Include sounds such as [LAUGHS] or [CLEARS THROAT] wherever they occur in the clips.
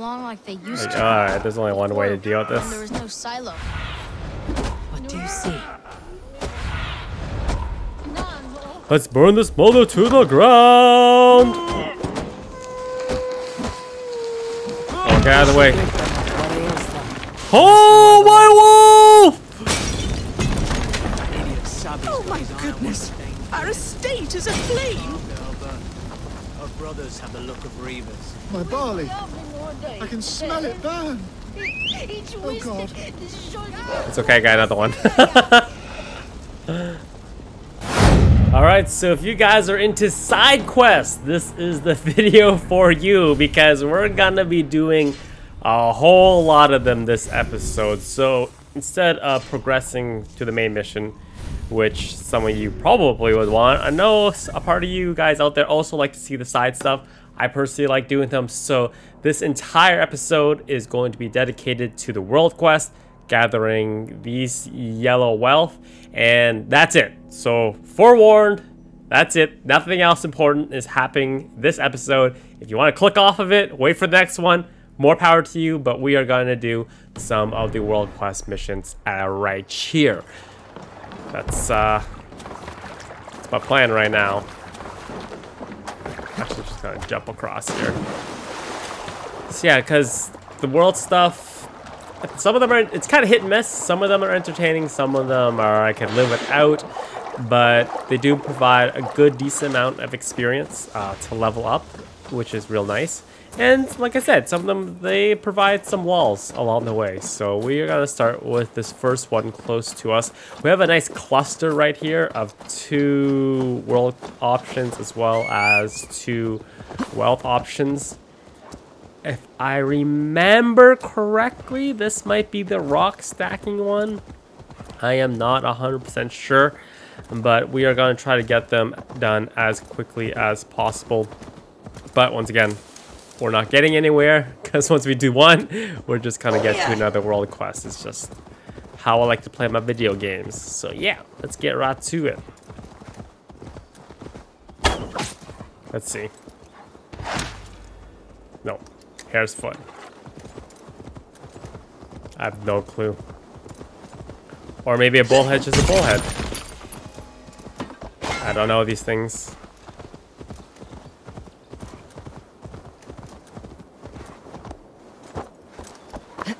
along like they oh used to. Alright, there's only one way to deal with When there this. was no silo. What do you see? Let's burn this mother to the ground! Oh, get out of the way. What ails them? Oh, my wolf! Oh my goodness! Our estate is aflame! Our brothers have the look of reavers. My barley. I can smell it burn. Oh God. It's okay, I got another one. [LAUGHS] Alright, so if you guys are into side quests, this is the [LAUGHS] video for you because we're gonna be doing a whole lot of them this episode. So instead of progressing to the main mission, which some of you probably would want, I know a part of you guys out there also like to see the side stuff. I personally like doing them, so this entire episode is going to be dedicated to the world quest, gathering these yellow wealth, and that's it. So, forewarned, that's it. Nothing else important is happening this episode. If you want to click off of it, wait for the next one. More power to you, but we are going to do some of the world quest missions uh, right here. That's uh, that's my plan right now. Actually, just gonna jump across here. So yeah, because the world stuff, some of them are, it's kind of hit and miss. Some of them are entertaining, some of them are I can live without, but they do provide a good, decent amount of experience uh, to level up, which is real nice. And like I said, some of them, they provide some walls along the way. So we are gonna start with this first one close to us. We have a nice cluster right here of two world options as well as two wealth options. If I remember correctly, this might be the rock stacking one. I am not 100% sure, but we are going to try to get them done as quickly as possible. But once again, we're not getting anywhere because once we do one, we're just going to oh, get to another world quest. It's just how I like to play my video games. So yeah, let's get right to it. Let's see. No, hare's foot. I have no clue. Or maybe a bullhead is a bullhead. I don't know these things.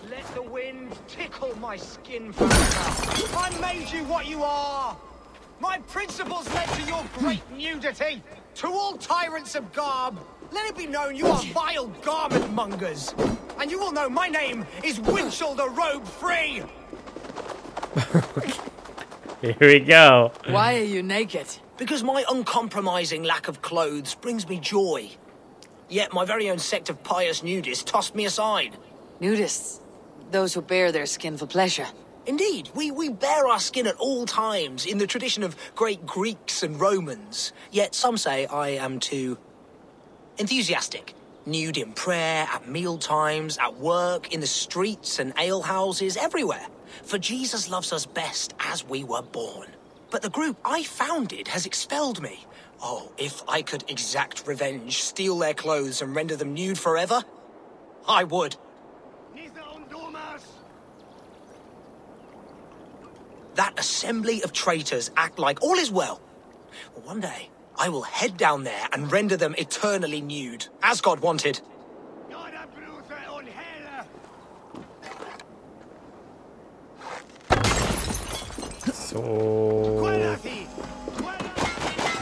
Let the wind tickle my skin forever. I made you what you are. My principles led to your great nudity. To all tyrants of garb, let it be known you are vile garment mongers. And you will know my name is Winchell the Robe Free. [LAUGHS] Here we go. Why are you naked? Because my uncompromising lack of clothes brings me joy. Yet my very own sect of pious nudists tossed me aside. Nudists. Those who bare their skin for pleasure. Indeed, we, we bear our skin at all times in the tradition of great Greeks and Romans. Yet some say I am too enthusiastic. Nude in prayer, at meal times, at work, in the streets and alehouses, everywhere. For Jesus loves us best as we were born. But the group I founded has expelled me. Oh, if I could exact revenge, steal their clothes and render them nude forever, I would. That assembly of traitors act like all is well. One day, I will head down there and render them eternally nude, as God wanted. So,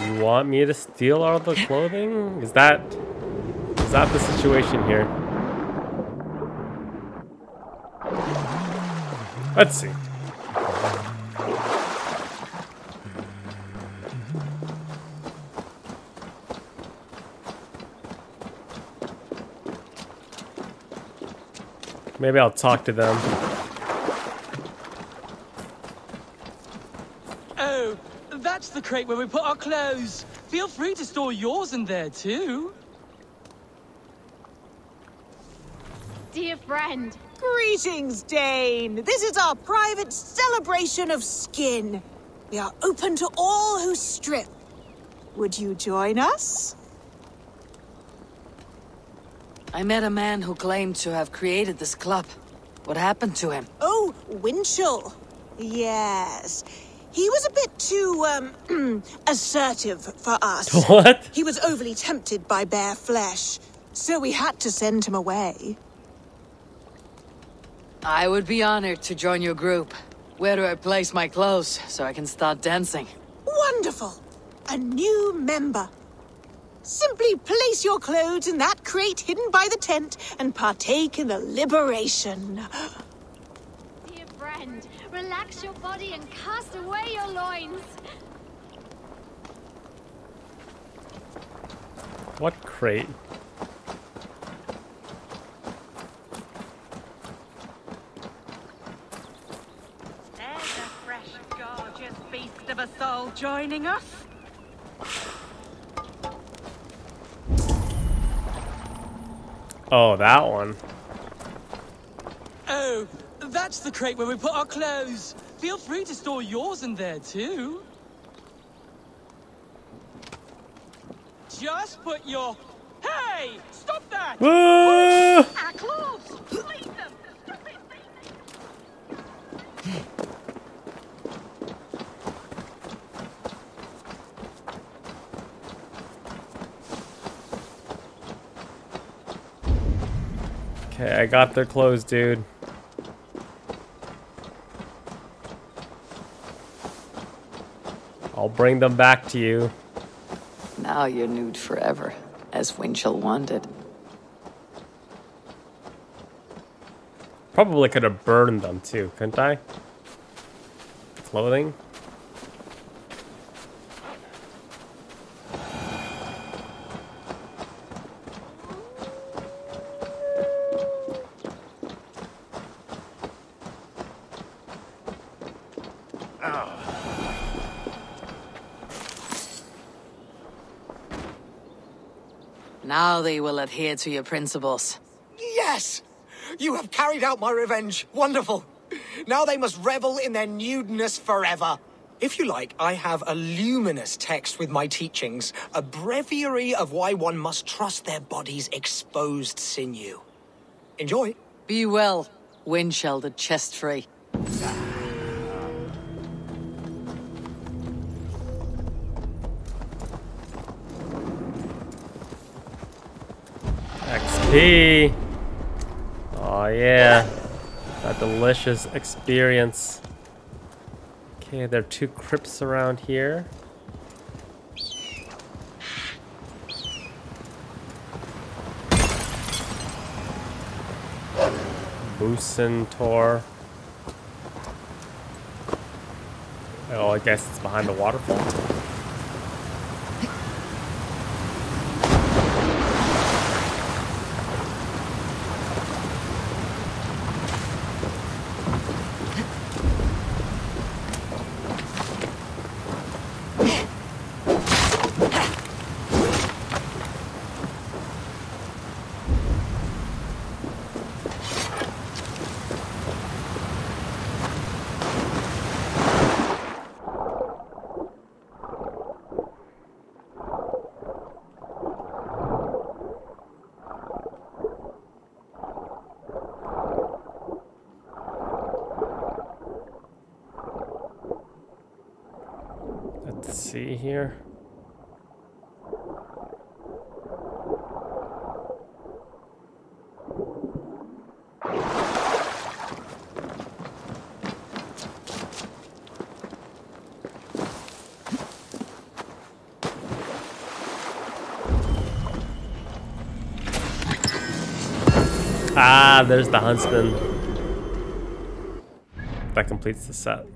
you want me to steal all the clothing? Is that is that the situation here? Let's see. Maybe I'll talk to them. Oh, that's the crate where we put our clothes. Feel free to store yours in there too. Dear friend, Greetings, Dane! This is our private celebration of skin. We are open to all who strip. Would you join us? I met a man who claimed to have created this club. What happened to him? Oh, Winchell. Yes. He was a bit too, um, [CLEARS THROAT] assertive for us. [LAUGHS] What? He was overly tempted by bare flesh, so we had to send him away. I would be honored to join your group. Where do I place my clothes so I can start dancing? Wonderful! A new member. Simply place your clothes in that crate hidden by the tent and partake in the liberation. Dear friend, relax your body and cast away your loins. What crate? There's a fresh, gorgeous beast of a soul joining us. Oh, that one. Oh, that's the crate where we put our clothes. Feel free to store yours in there too. Just put your... Hey! Stop that! Ah! Our clothes! Leave them! Okay, I got their clothes, dude. I'll bring them back to you. Now you're nude forever, as Winchell wanted. Probably could have burned them too, couldn't I? Clothing? Now they will adhere to your principles. Yes! You have carried out my revenge. Wonderful. Now they must revel in their nudeness forever. If you like, I have a luminous text with my teachings, a breviary of why one must trust their body's exposed sinew. Enjoy. Be well, Winchell the chest free. Oh yeah. That delicious experience. Okay, there are two crypts around here. Busen Tor. Oh, I guess it's behind the waterfall. Let's see here. There's the huntsman. That completes the set.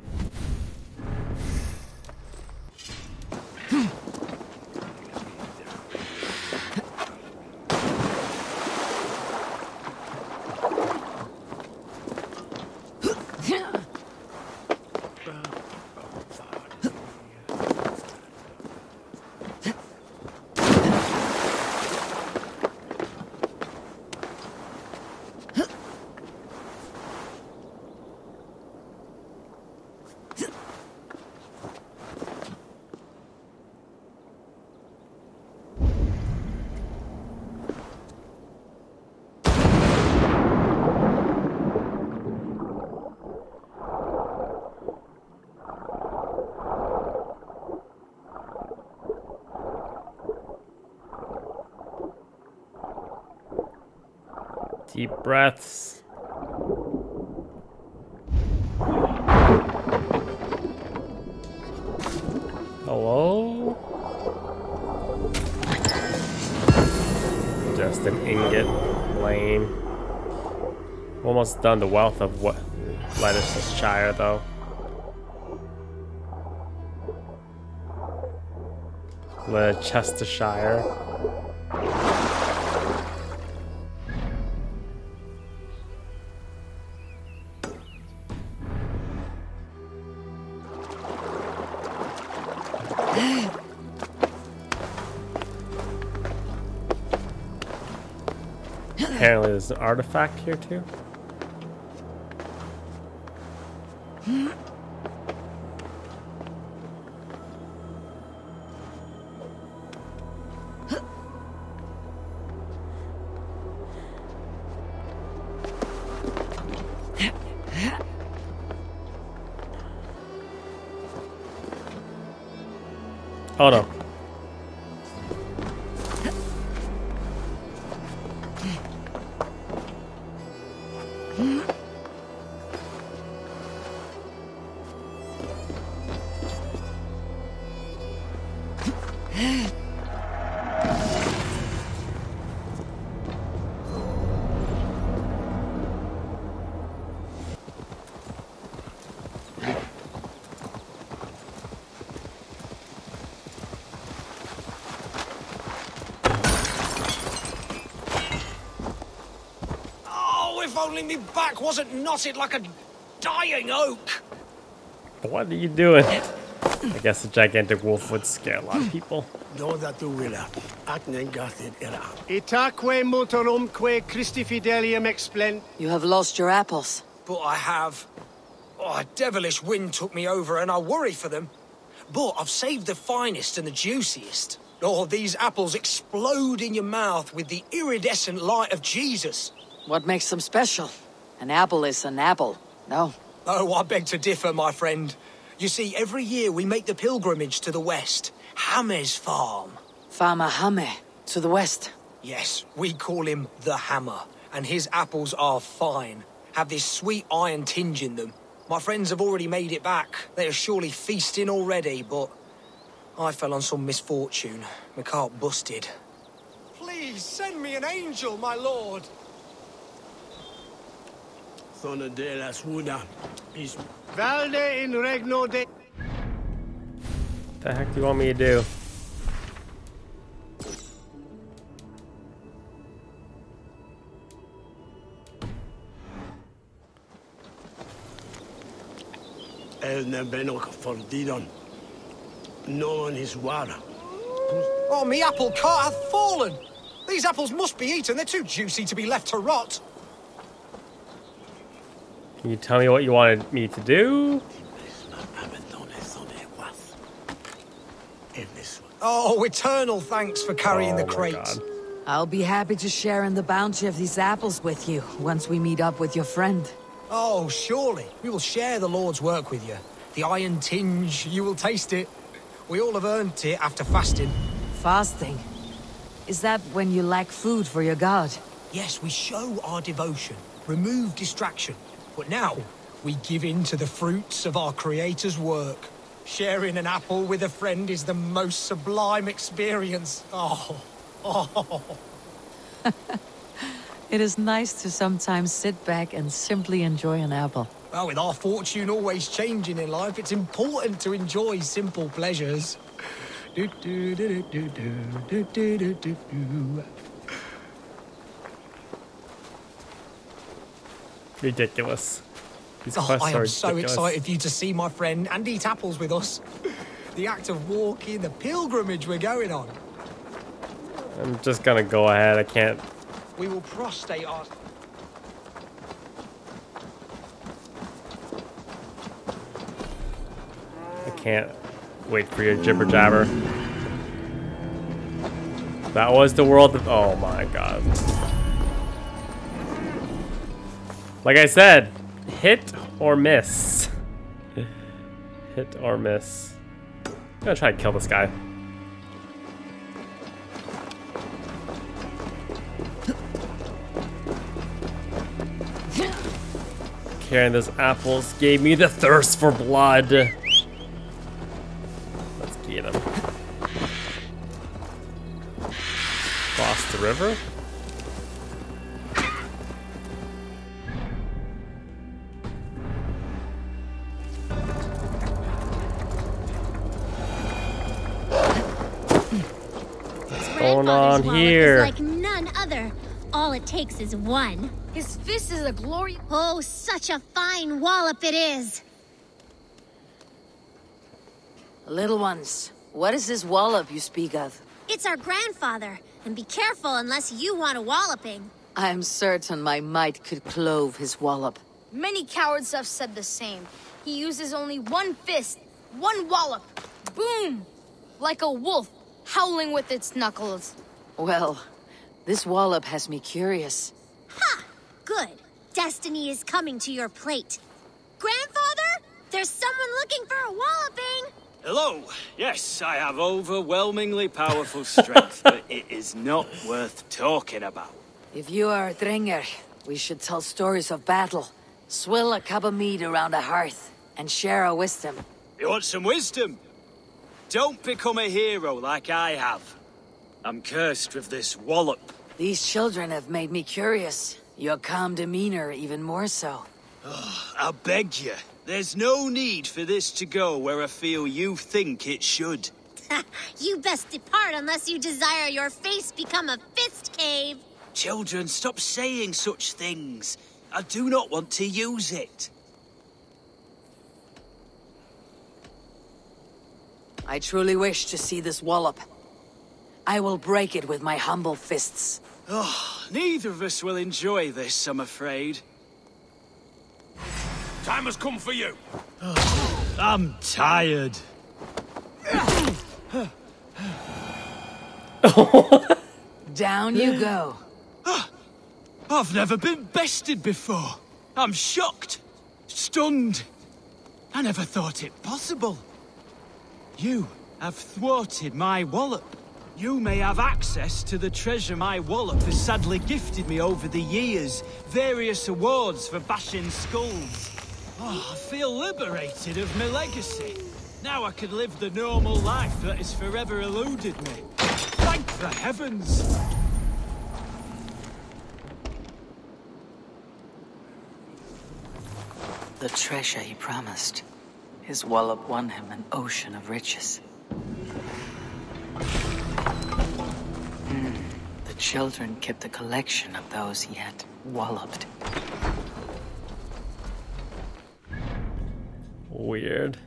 Deep breaths. Hello? Just an ingot. Lame. Almost done the wealth of what Lettuce's Shire, though. Leicestershire. There's an artifact here too. If only me back wasn't knotted like a dying oak. What are you doing? I guess a gigantic wolf would scare a lot of hmm. people. Doda tu willa, acnen gathid era. Itaque multorumque Christi fidelium explent. You have lost your apples. But I have. Oh, a devilish wind took me over and I worry for them. But I've saved the finest and the juiciest. Oh, these apples explode in your mouth with the iridescent light of Jesus. What makes them special? An apple is an apple. No. Oh, I beg to differ, my friend. You see, every year we make the pilgrimage to the west. Hame's farm. Farmer Hame, to the west. Yes, we call him the Hammer, and his apples are fine. Have this sweet iron tinge in them. My friends have already made it back. They are surely feasting already, but I fell on some misfortune. My cart busted. Please send me an angel, my lord. Zona de la Suda. Is Valde in regno de. the heck do you want me to do? El nebenoc for Didon. No one is water. Oh, me apple cart hath fallen! These apples must be eaten. They're too juicy to be left to rot. Can you tell me what you wanted me to do? In this one. Oh, eternal thanks for carrying Oh the my crate. I'll be happy to share in the bounty of these apples with you once we meet up with your friend. Oh, surely. We will share the Lord's work with you. The iron tinge, you will taste it. We all have earned it after fasting. Fasting. Is that when you lack food for your god? Yes, we show our devotion, remove distraction. But now, we give in to the fruits of our Creator's work. Sharing an apple with a friend is the most sublime experience. Oh, oh. [LAUGHS] It is nice to sometimes sit back and simply enjoy an apple. Well, with our fortune always changing in life, it's important to enjoy simple pleasures. Ridiculous. These Oh, I am so ridiculous. excited for you to see my friend and eat apples with us. The act of walking, the pilgrimage we're going on. I'm just gonna go ahead. I can't. We will prostrate our... I can't wait for your jibber jabber. That was the world of. Oh my god. Like I said, hit or miss. hit or miss. I'm gonna try to kill this guy. Carrying those apples gave me the thirst for blood. Let's get him. Cross the river. Going on Grandfather's here? is like none other. All it takes is one. His fist is a glory. Oh, such a fine wallop it is. Little ones, what is this wallop you speak of? It's our grandfather, and be careful unless you want a walloping. I am certain my might could clove his wallop. Many cowards have said the same. He uses only one fist, one wallop. Boom! Like a wolf, howling with its knuckles. Well, this wallop has me curious. Ha! Good. Destiny is coming to your plate. Grandfather, there's someone looking for a walloping. Hello. Yes, I have overwhelmingly powerful strength, but it is not worth talking about. If you are a drengr, we should tell stories of battle, swill a cup of mead around a hearth, and share our wisdom. You want some wisdom? Don't become a hero like I have. I'm cursed with this wallop. These children have made me curious. Your calm demeanor even more so. I beg you. There's no need for this to go where I feel you think it should. [LAUGHS] you best depart unless you desire your face become a fist cave. Children, stop saying such things. I do not want to use it. I truly wish to see this wallop. I will break it with my humble fists. Oh, neither of us will enjoy this, I'm afraid. Time has come for you. Ah, I'm tired. [LAUGHS] Down you go. Ah, I've never been bested before. I'm shocked. Stunned. I never thought it possible. You have thwarted my wallop. You may have access to the treasure my wallop has sadly gifted me over the years. Various awards for bashing skulls. Oh, ah, I feel liberated of my legacy. Now I can live the normal life that has forever eluded me. Thank the heavens! The treasure he promised. His wallop won him an ocean of riches. Hmm. The children kept a collection of those he had walloped. Weird.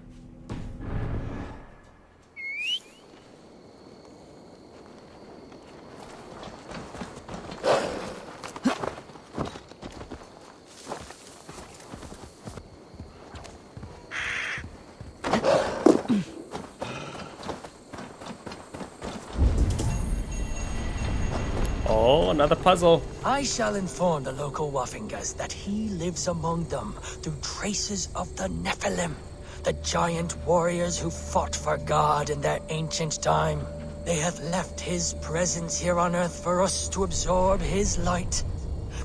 Oh, another puzzle. I shall inform the local Waffingas that he lives among them through traces of the Nephilim, the giant warriors who fought for God in their ancient time. They have left his presence here on earth for us to absorb his light.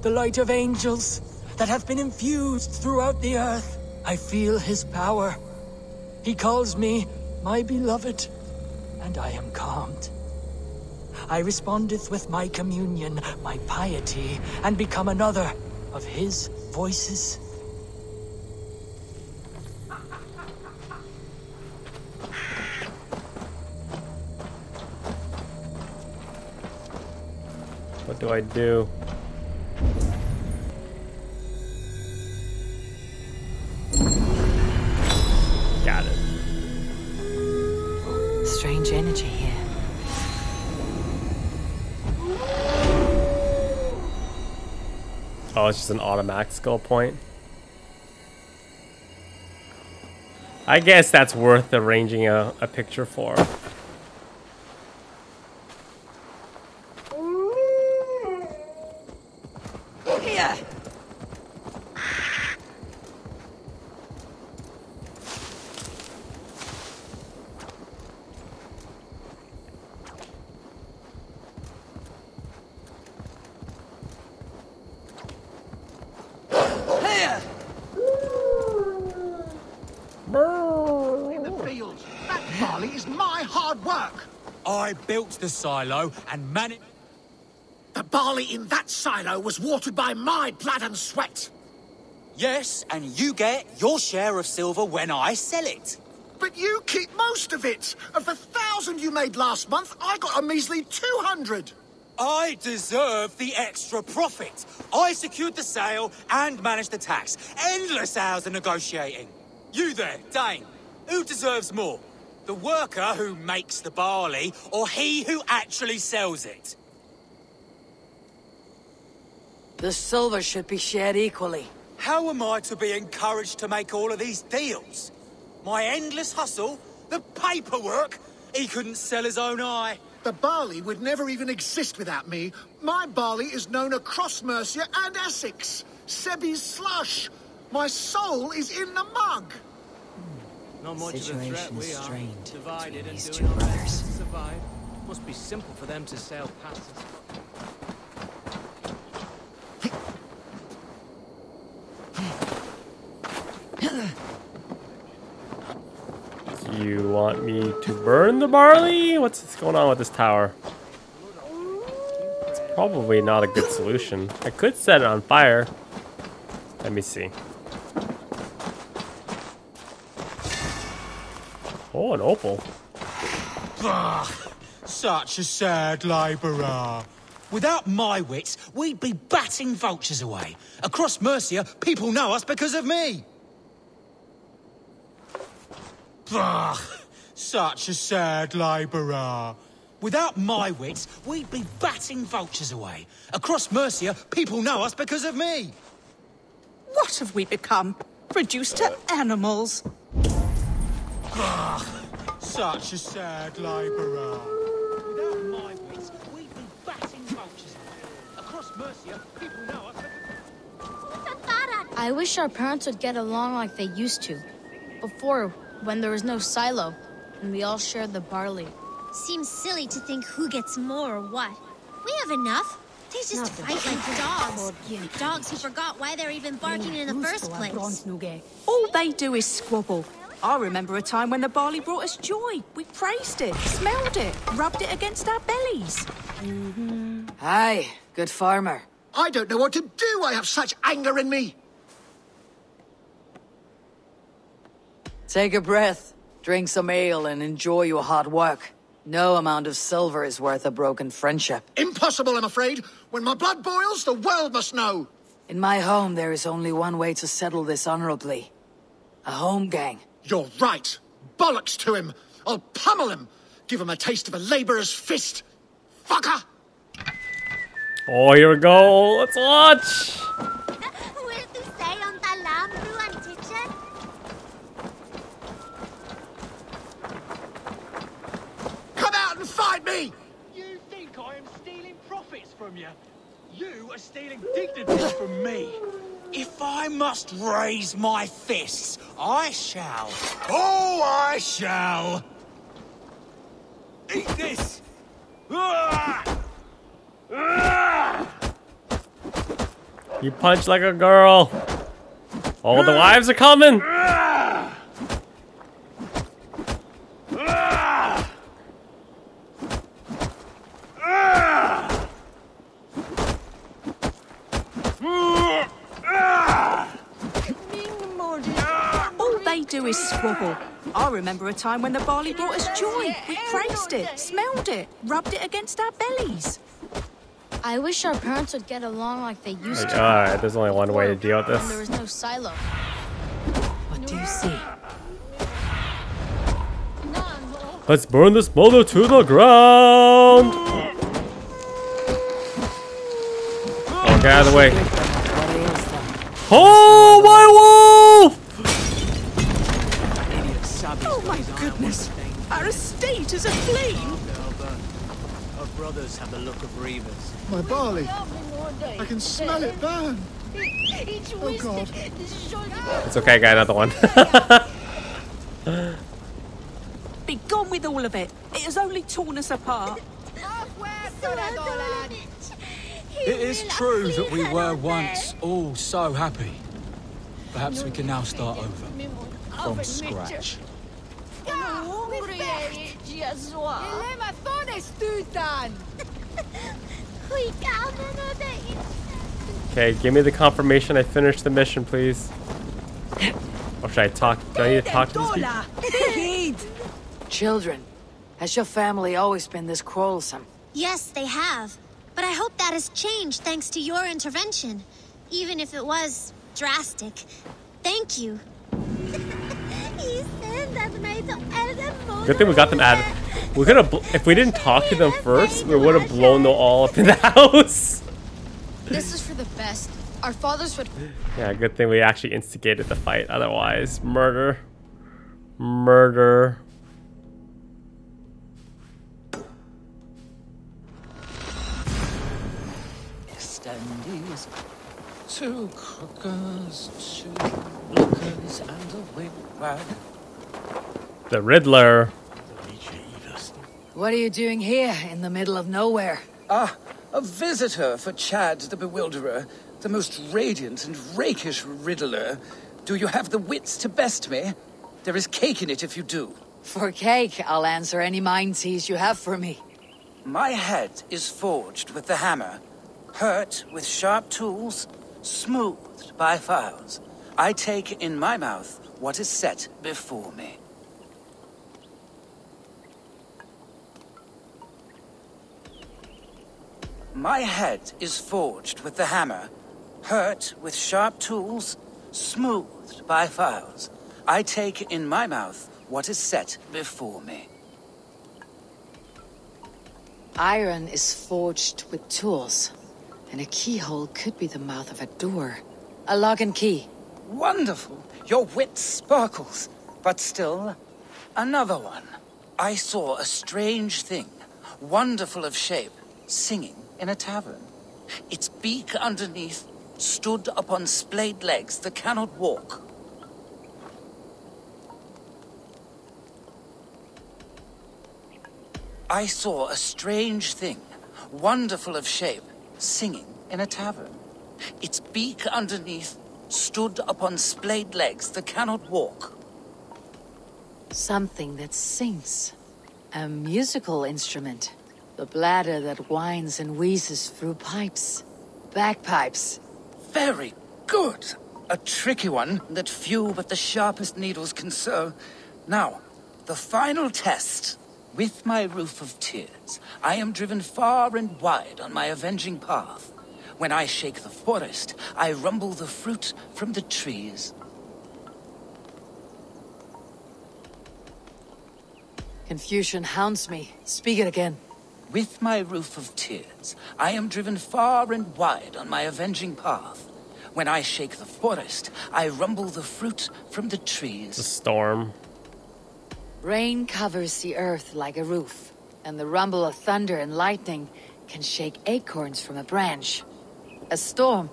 The light of angels that have been infused throughout the earth. I feel his power. He calls me my beloved, and I am calmed. I respondeth with my communion, my piety, and become another of his voices. What do I do? Oh, it's just an automatic skill point. I guess that's worth arranging a, a picture for. Here! Here! hard work. I built the silo and managed... The barley in that silo was watered by my blood and sweat. Yes, and you get your share of silver when I sell it. But you keep most of it. Of the thousand you made last month, I got a measly 200. I deserve the extra profit. I secured the sale and managed the tax. Endless hours of negotiating. You there, Dane. Who deserves more? The worker who makes the barley, or he who actually sells it? The silver should be shared equally. How am I to be encouraged to make all of these deals? My endless hustle? The paperwork? He couldn't sell his own eye. The barley would never even exist without me. My barley is known across Mercia and Essex. Sebi's slush. My soul is in the mug. Not much of a threat Situation we are. strained Divided between and these doing two our best brothers. to survive. Must be simple for them to sail past us. You want me to burn the barley? What's going on with this tower? It's probably not a good solution. I could set it on fire. Let me see. Oh, an opal. Ugh, such a sad labourer. Without my wits, we'd be batting vultures away. Across Mercia, people know us because of me. Ugh, such a sad labourer. Without my wits, we'd be batting vultures away. Across Mercia, people know us because of me. What have we become? Reduced to animals? Ugh, such a sad labourer. Without my wits, we'd be batting vultures. Across Mercia, people know us. I wish our parents would get along like they used to. Before, when there was no silo, and we all shared the barley. Seems silly to think who gets more or what. We have enough. They just Nothing. fight like dogs. Dogs who forgot why they're even barking oh, in the first place. All they do is squabble. I remember a time when the barley brought us joy. We praised it, smelled it, rubbed it against our bellies. Mm-hmm. Aye, good farmer. I don't know what to do. I have such anger in me. Take a breath, drink some ale, and enjoy your hard work. No amount of silver is worth a broken friendship. Impossible, I'm afraid. When my blood boils, the world must know. In my home, there is only one way to settle this honorably. A holmgang. You're right. Bollocks to him. I'll pummel him. Give him a taste of a labourer's fist. Fucker! Oh, here we go. Let's watch. Will tu say on talam ruan teacher? Come out and fight me! You think I am stealing profits from you? You are stealing dignity from me. If I must raise my fists, I shall. Oh, I shall. Eat this. Ah! Ah! You punch like a girl. All the wives are coming. Ah! Ah! Ah! Ah! All they do is squabble. I remember a time when the barley brought us joy. We praised it, smelled it, rubbed it against our bellies. I wish our parents would get along like they used to. Alright, there's only one way to deal with When there this. was no silo. What do you see? Let's burn this mother to the ground. Oh, get out of the way. Oh, my wolf! Our estate is aflame! Our brothers have the look of reavers. My barley. I can smell it burn. Oh, God. It's okay, I got another one. [LAUGHS] Be gone with all of it. It has only torn us apart. It is true that we were once all so happy. Perhaps we can now start over. From scratch. Okay, give me the confirmation I finished the mission, please. Or should I talk? Do I need to talk to these people? Children, has your family always been this quarrelsome? Yes, they have. But I hope that has changed thanks to your intervention. Even if it was drastic. Thank you. [LAUGHS] Good thing we got them added. We could have, if we didn't talk to them first, we would have blown them all up in the [LAUGHS] house. This is for the best. Our fathers would. Yeah, good thing we actually instigated the fight. Otherwise, murder. Murder. Standees, two crookers, two lookers, and a wigwag. The Riddler. What are you doing here in the middle of nowhere? Ah, a visitor for Chad the Bewilderer, the most radiant and rakish riddler. Do you have the wits to best me? There is cake in it if you do. For cake, I'll answer any mind tease you have for me. My head is forged with the hammer, hurt with sharp tools, smoothed by files. I take in my mouth what is set before me. My head is forged with the hammer, hurt with sharp tools, smoothed by files. I take in my mouth what is set before me. Iron is forged with tools, and a keyhole could be the mouth of a door. A lock and key. Wonderful! Your wit sparkles. But still, another one. I saw a strange thing, wonderful of shape, singing in a tavern. Its beak underneath stood upon splayed legs that cannot walk. I saw a strange thing, wonderful of shape, singing in a tavern. Its beak underneath stood upon splayed legs that cannot walk. Something that sings. A musical instrument. The bladder that whines and wheezes through pipes. Bagpipes. Very good. A tricky one that few but the sharpest needles can sew. Now, the final test. With my roof of tears, I am driven far and wide on my avenging path. When I shake the forest, I rumble the fruit from the trees. Confusion hounds me. Speak it again. With my roof of tears, I am driven far and wide on my avenging path. When I shake the forest, I rumble the fruit from the trees. The storm. Rain covers the earth like a roof, and the rumble of thunder and lightning can shake acorns from a branch. A storm.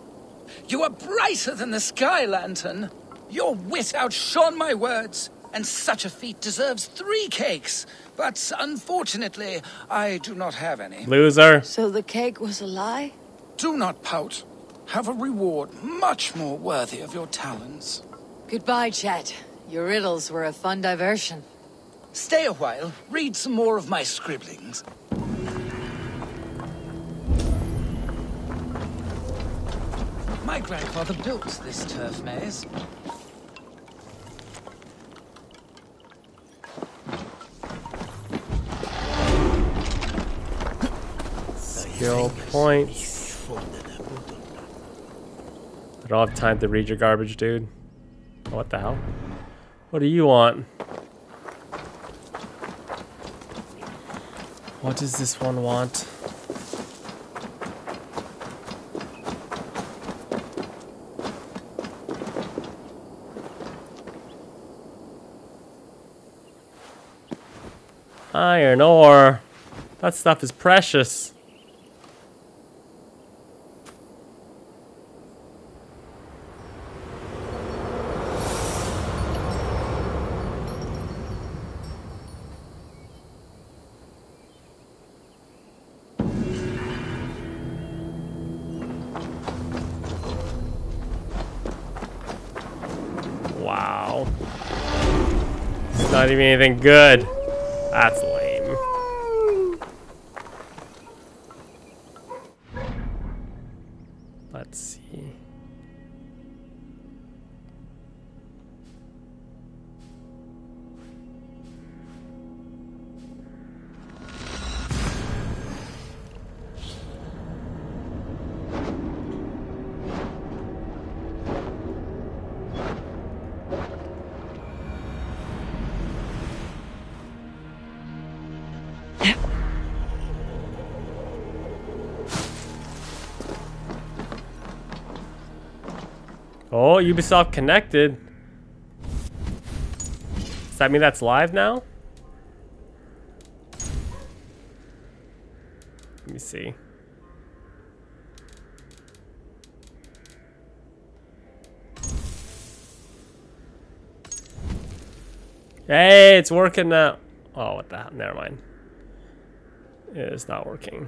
You are brighter than the sky lantern. Your wit outshone my words, and such a feat deserves three cakes. But unfortunately, I do not have any. Loser. So the cake was a lie? Do not pout. Have a reward much more worthy of your talents. Goodbye, Chet. Your riddles were a fun diversion. Stay a while, read some more of my scribblings. My grandfather built this turf maze. Skill points. I don't have time to read your garbage, dude. Oh, what the hell? What do you want? What does this one want? Iron ore. That stuff is precious. Even anything good. That's Ubisoft connected. Does that mean that's live now? Let me see. Hey, it's working now. Oh, what the hell? Never mind. It is not working.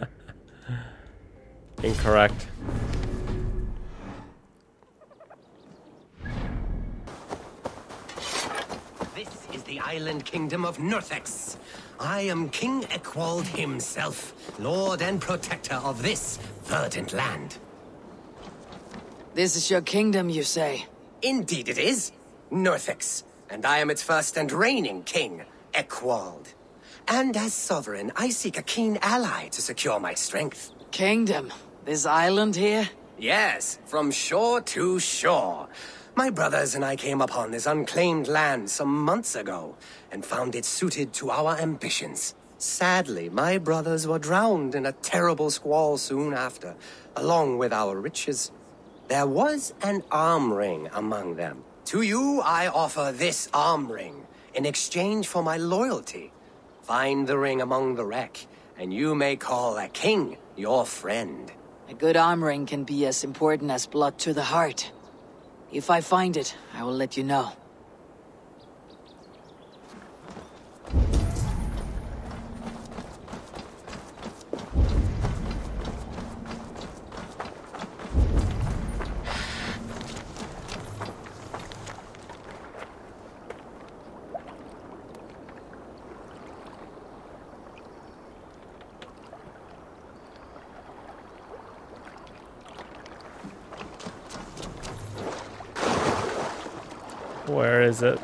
[LAUGHS] Incorrect. The island kingdom of Northex. I am King Ekwald himself, lord and protector of this verdant land. This is your kingdom, you say? Indeed it is. Northex, and I am its first and reigning king, Ekwald. And as sovereign, I seek a keen ally to secure my strength. Kingdom? This island here? Yes, from shore to shore. My brothers and I came upon this unclaimed land some months ago and found it suited to our ambitions. Sadly, my brothers were drowned in a terrible squall soon after, along with our riches. There was an arm ring among them. To you, I offer this arm ring in exchange for my loyalty. Find the ring among the wreck, and you may call a king your friend. A good arm ring can be as important as blood to the heart. If I find it, I will let you know. Where is it?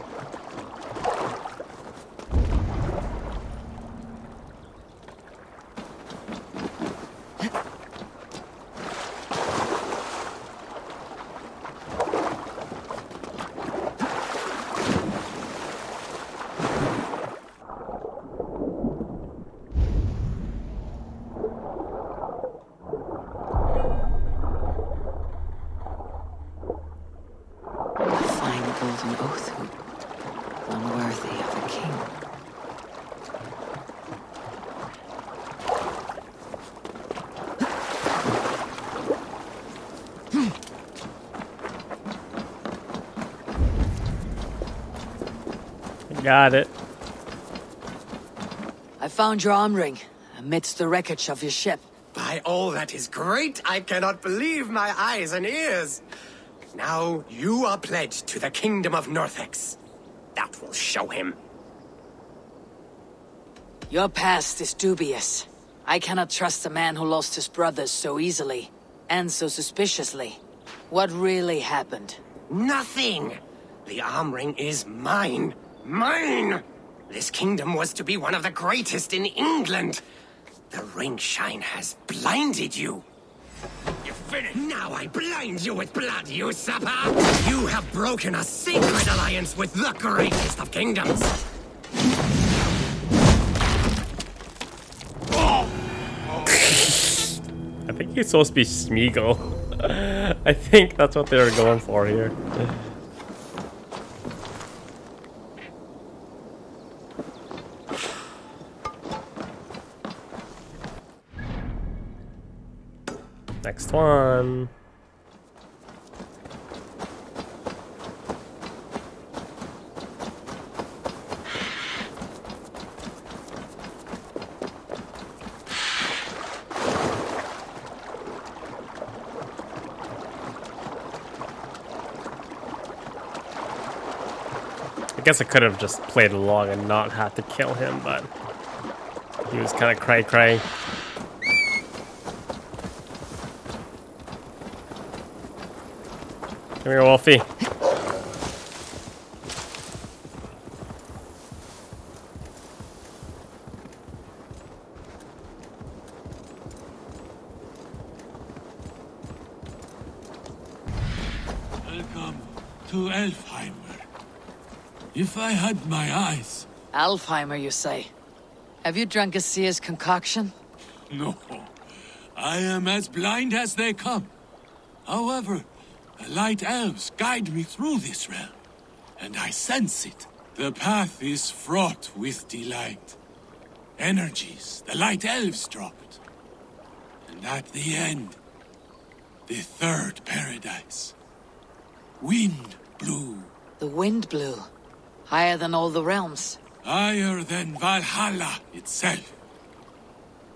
A fine golden oath hoop. Unworthy of a king. Got it. I found your arm ring amidst the wreckage of your ship. By all that is great, I cannot believe my eyes and ears. Now you are pledged to the kingdom of Northex. That will show him. Your past is dubious. I cannot trust a man who lost his brothers so easily, and so suspiciously. What really happened? Nothing! The arm ring is mine. Mine! This kingdom was to be one of the greatest in England. The ring shine has blinded you. You're finished. Now I blind you with blood, usurper! You have broken a sacred alliance with the greatest of kingdoms. [LAUGHS] I think he's supposed to be Smeagol. [LAUGHS] I think that's what they were going for here. One. I guess I could have just played along and not had to kill him, but he was kind of cray cray. Come here, Wolfie. Welcome to Elfheimer. If I had my eyes. Alfheimer, you say? Have you drunk a Seer's concoction? No. I am as blind as they come. However, The light elves guide me through this realm, and I sense it. The path is fraught with delight. Energies the light elves dropped. And at the end, the third paradise. Wind blew. The wind blew. Higher than all the realms. Higher than Valhalla itself.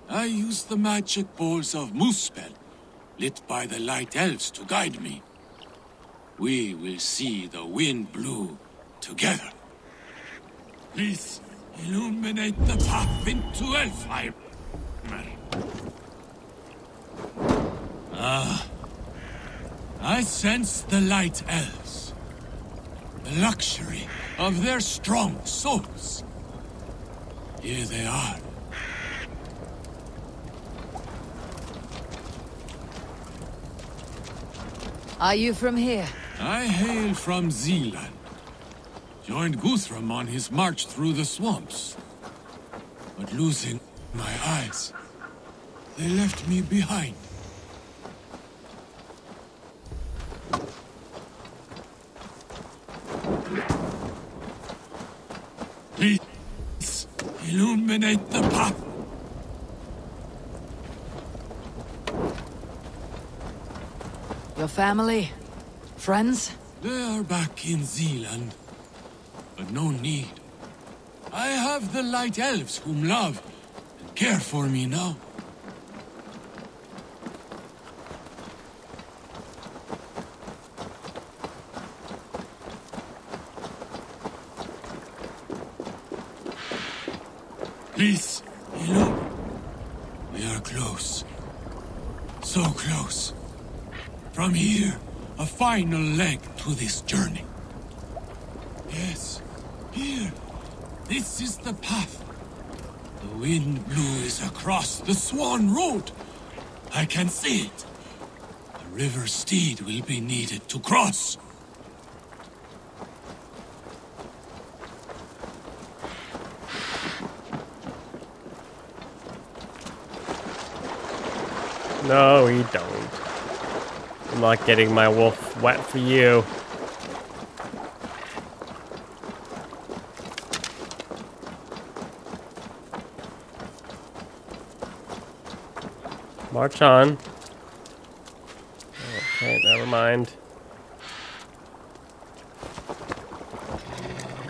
I used the magic balls of Muspel, lit by the light elves to guide me. We will see the wind blew together. Please illuminate the path into Elfheim. Ah, I sense the light elves. The luxury of their strong souls. Here they are. Are you from here? I hail from Zealand. Joined Guthrum on his march through the swamps. But losing my eyes, they left me behind. Please, illuminate the path. Your family? Friends? They are back in Zealand. But no need. I have the Light Elves whom love and care for me now. Please, Elo. We are close. So close. From here, a final leg to this journey. Yes, here. This is the path. The wind blew is across the Swan Road. I can see it. A river steed will be needed to cross. No, we don't. I'm not getting my wolf wet for you. March on. Okay, never mind.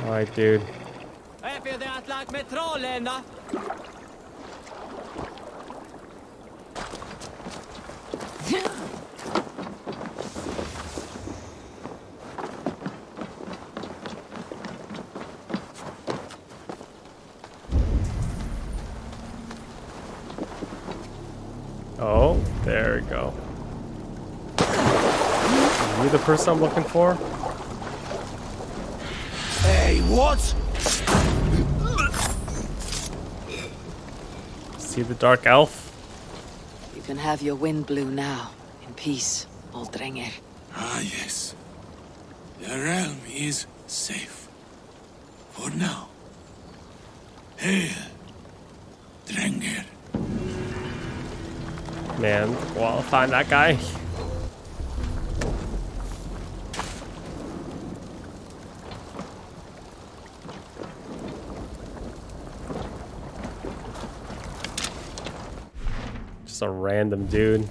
Alright, dude. Är det att lag med trollen? Oh, there we go. Are you the person I'm looking for? Hey, what? See the dark elf? You can have your wind blue now, in peace, old Drengr. Ah, yes. The realm is safe. For now. Hail, Drengr. Man, well, I'll find that guy. A random dude.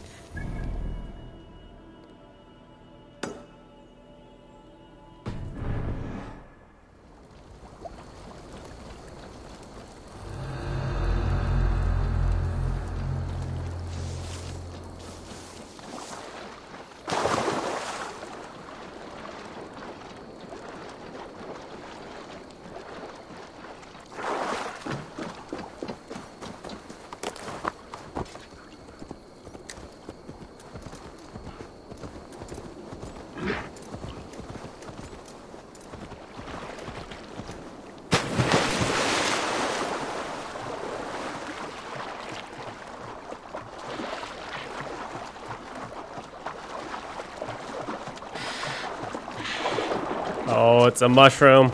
It's a mushroom.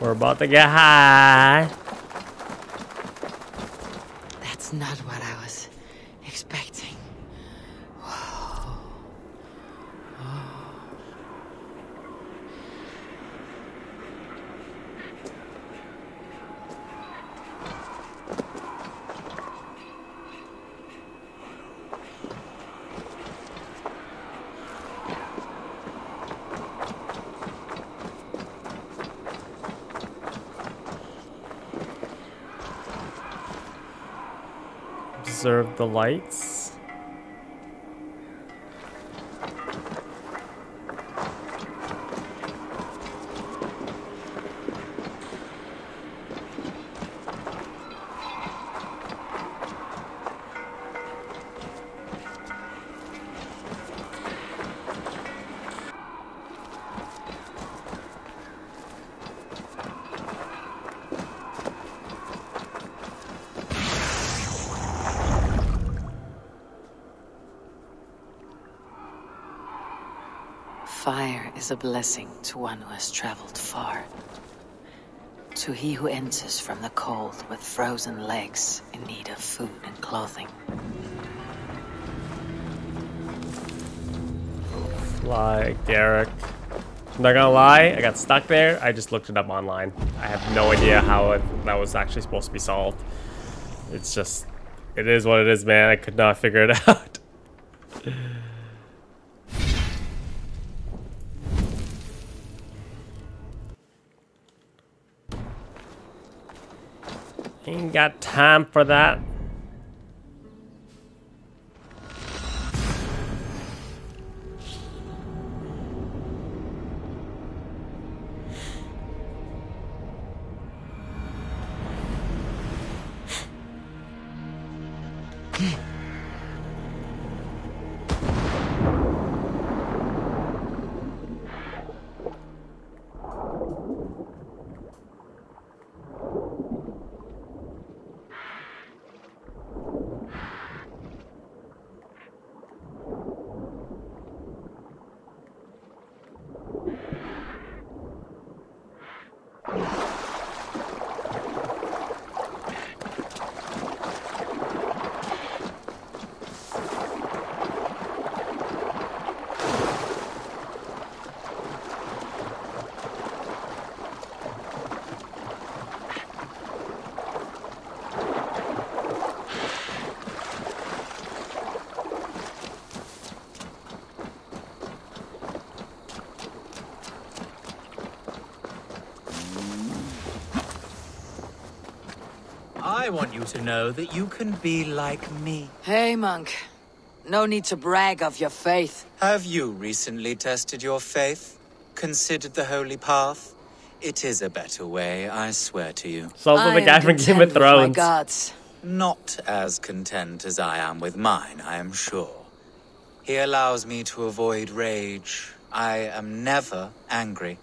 We're about to get high. That's not what I was expecting. Whoa. preserve the lights. Is a blessing to one who has traveled far. To he who enters from the cold with frozen legs in need of food and clothing. Fly, Derek. I'm not gonna lie, I got stuck there. I just looked it up online. I have no idea how it, that was actually supposed to be solved. It's just, it is what it is, man. I could not figure it [LAUGHS] out. Got time for that. To know that you can be like me. Hey, monk. No need to brag of your faith. Have you recently tested your faith? Considered the holy path? It is a better way, I swear to you. Sounds like the guy from Game of Thrones. gods. Not as content as I am with mine, I am sure. He allows me to avoid rage. I am never angry.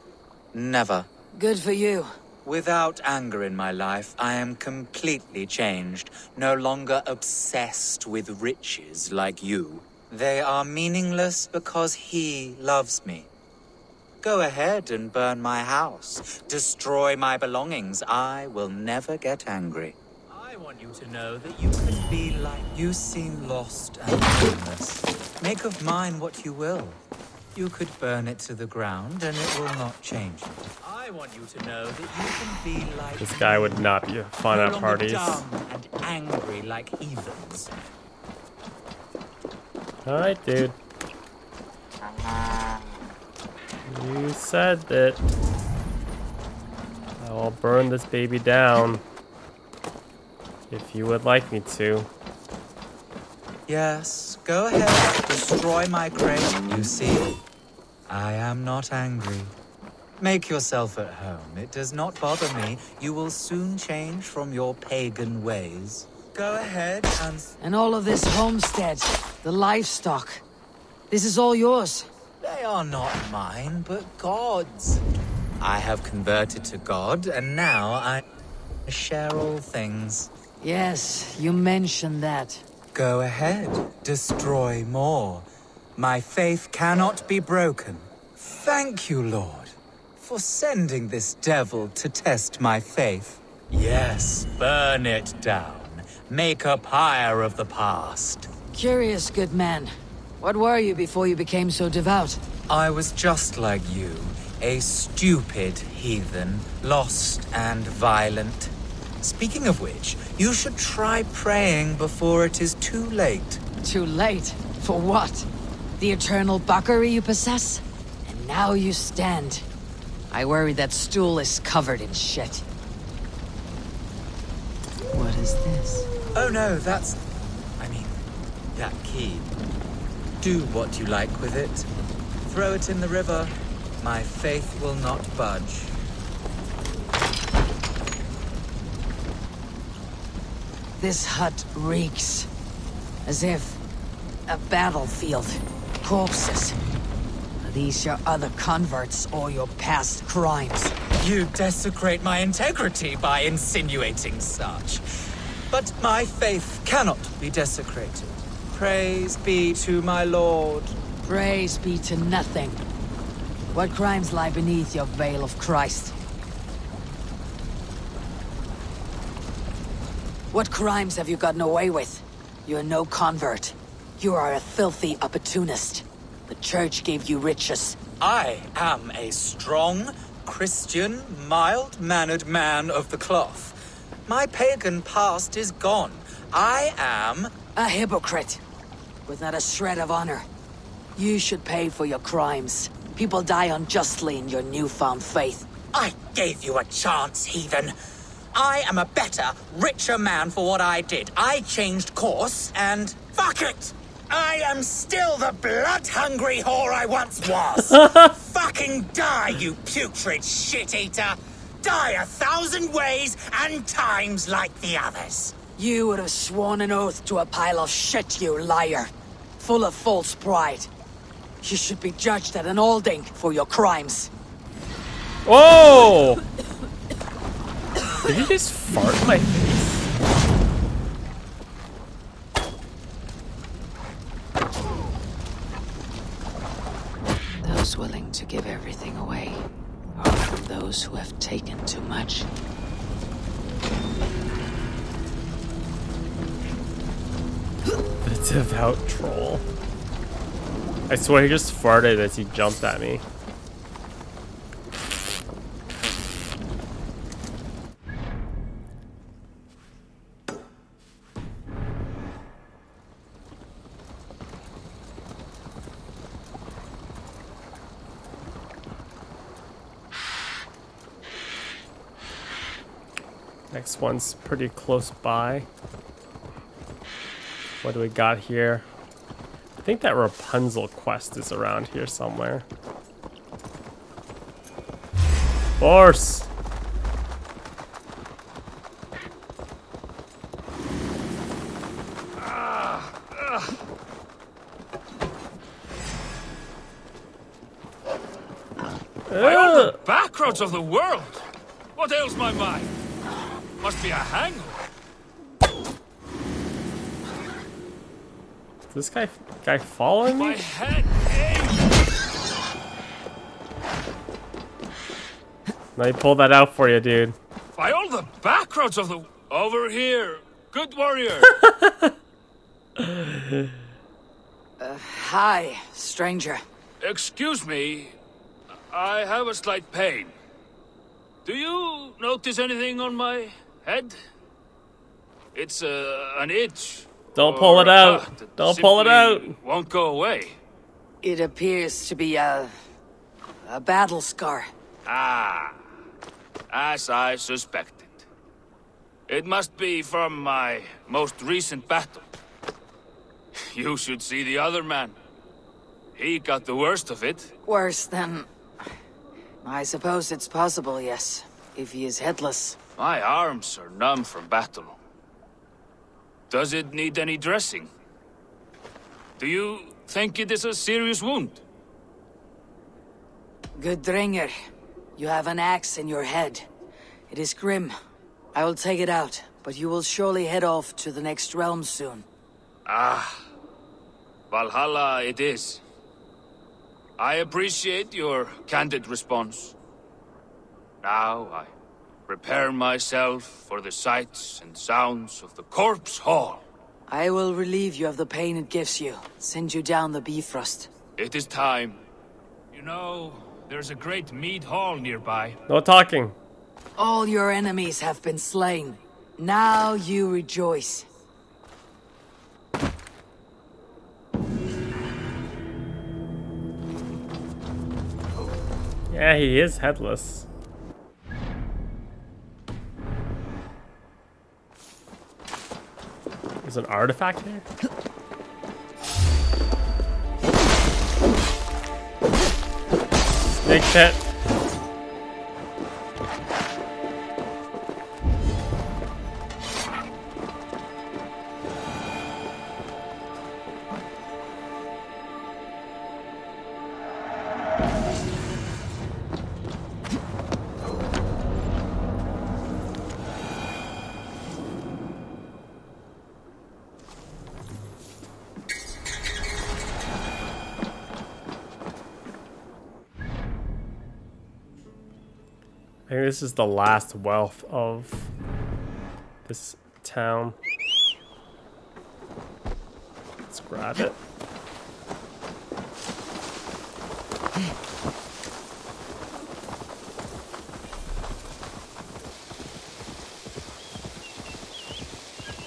Never. Good for you. Without anger in my life, I am completely changed, no longer obsessed with riches like you. They are meaningless because he loves me. Go ahead and burn my house, destroy my belongings. I will never get angry. I want you to know that you can be like. You seem lost and homeless. Make of mine what you will. You could burn it to the ground and it will not change you. I want you to know that you can be like. This guy would not be fun at parties. dumb and angry like heathens. Alright, dude. You said that. I will burn this baby down. If you would like me to. Yes, go ahead. Destroy my crate. You see, I am not angry. Make yourself at home. It does not bother me. You will soon change from your pagan ways. Go ahead and. And all of this homestead, the livestock. This is all yours. They are not mine, but God's. I have converted to God, and now I share all things. Yes, you mentioned that. Go ahead, destroy more. My faith cannot be broken. Thank you, Lord, for sending this devil to test my faith. Yes, burn it down. Make a pyre of the past. Curious, good man. What were you before you became so devout? I was just like you, a stupid heathen, lost and violent. Speaking of which, you should try praying before it is too late. Too late? For what? The eternal buckery you possess? Now you stand. I worry that stool is covered in shit. What is this? Oh no, that's. I mean, that key. Do what you like with it. Throw it in the river. My faith will not budge. This hut reeks. As if a battlefield. Corpses. These your other converts or your past crimes? You desecrate my integrity by insinuating such. But my faith cannot be desecrated. Praise be to my lord. Praise be to nothing. What crimes lie beneath your veil of Christ? What crimes have you gotten away with? You're no convert. You are a filthy opportunist. The church gave you riches. I am a strong, Christian, mild-mannered man of the cloth. My pagan past is gone. I am... A hypocrite. With not a shred of honor. You should pay for your crimes. People die unjustly in your newfound faith. I gave you a chance, heathen. I am a better, richer man for what I did. I changed course, and fuck it! I am still the blood-hungry whore I once was. [LAUGHS] Fucking die, you putrid shit-eater! Die a thousand ways and times like the others. You would have sworn an oath to a pile of shit, you liar. Full of false pride. You should be judged at an Althing for your crimes. Whoa! Did you just fart in my face? Those willing to give everything away are from those who have taken too much. The devout troll. I swear he just farted as he jumped at me. Next one's pretty close by. What do we got here? I think that Rapunzel quest is around here somewhere. Horse! By all the backroads of the world! What ails my mind? Must be a hangover. Is this guy guy following me? My me? head Let me pull that out for you, dude. By all the backroads of the... Over here! Good warrior! [LAUGHS] Uh, hi, stranger. Excuse me. I have a slight pain. Do you notice anything on my head? It's uh, an itch. Don't pull it out. Don't pull it out. Won't go away. It appears to be a... a battle scar. Ah, as I suspected. It must be from my most recent battle. You should see the other man. He got the worst of it. Worse than... I suppose it's possible, yes. If he is headless. My arms are numb from battle. Does it need any dressing? Do you think it is a serious wound? Good Drengr, you have an axe in your head. It is grim. I will take it out, but you will surely head off to the next realm soon. Ah, Valhalla it is. I appreciate your candid response. Now I prepare myself for the sights and sounds of the Corpse Hall. I will relieve you of the pain it gives you. Send you down the Bifrost. It is time. You know, there's a great mead hall nearby. No talking. All your enemies have been slain. Now you rejoice. Yeah, he is headless. There's an artifact here? Snake pit. I think this is the last wealth of this town. Let's grab it.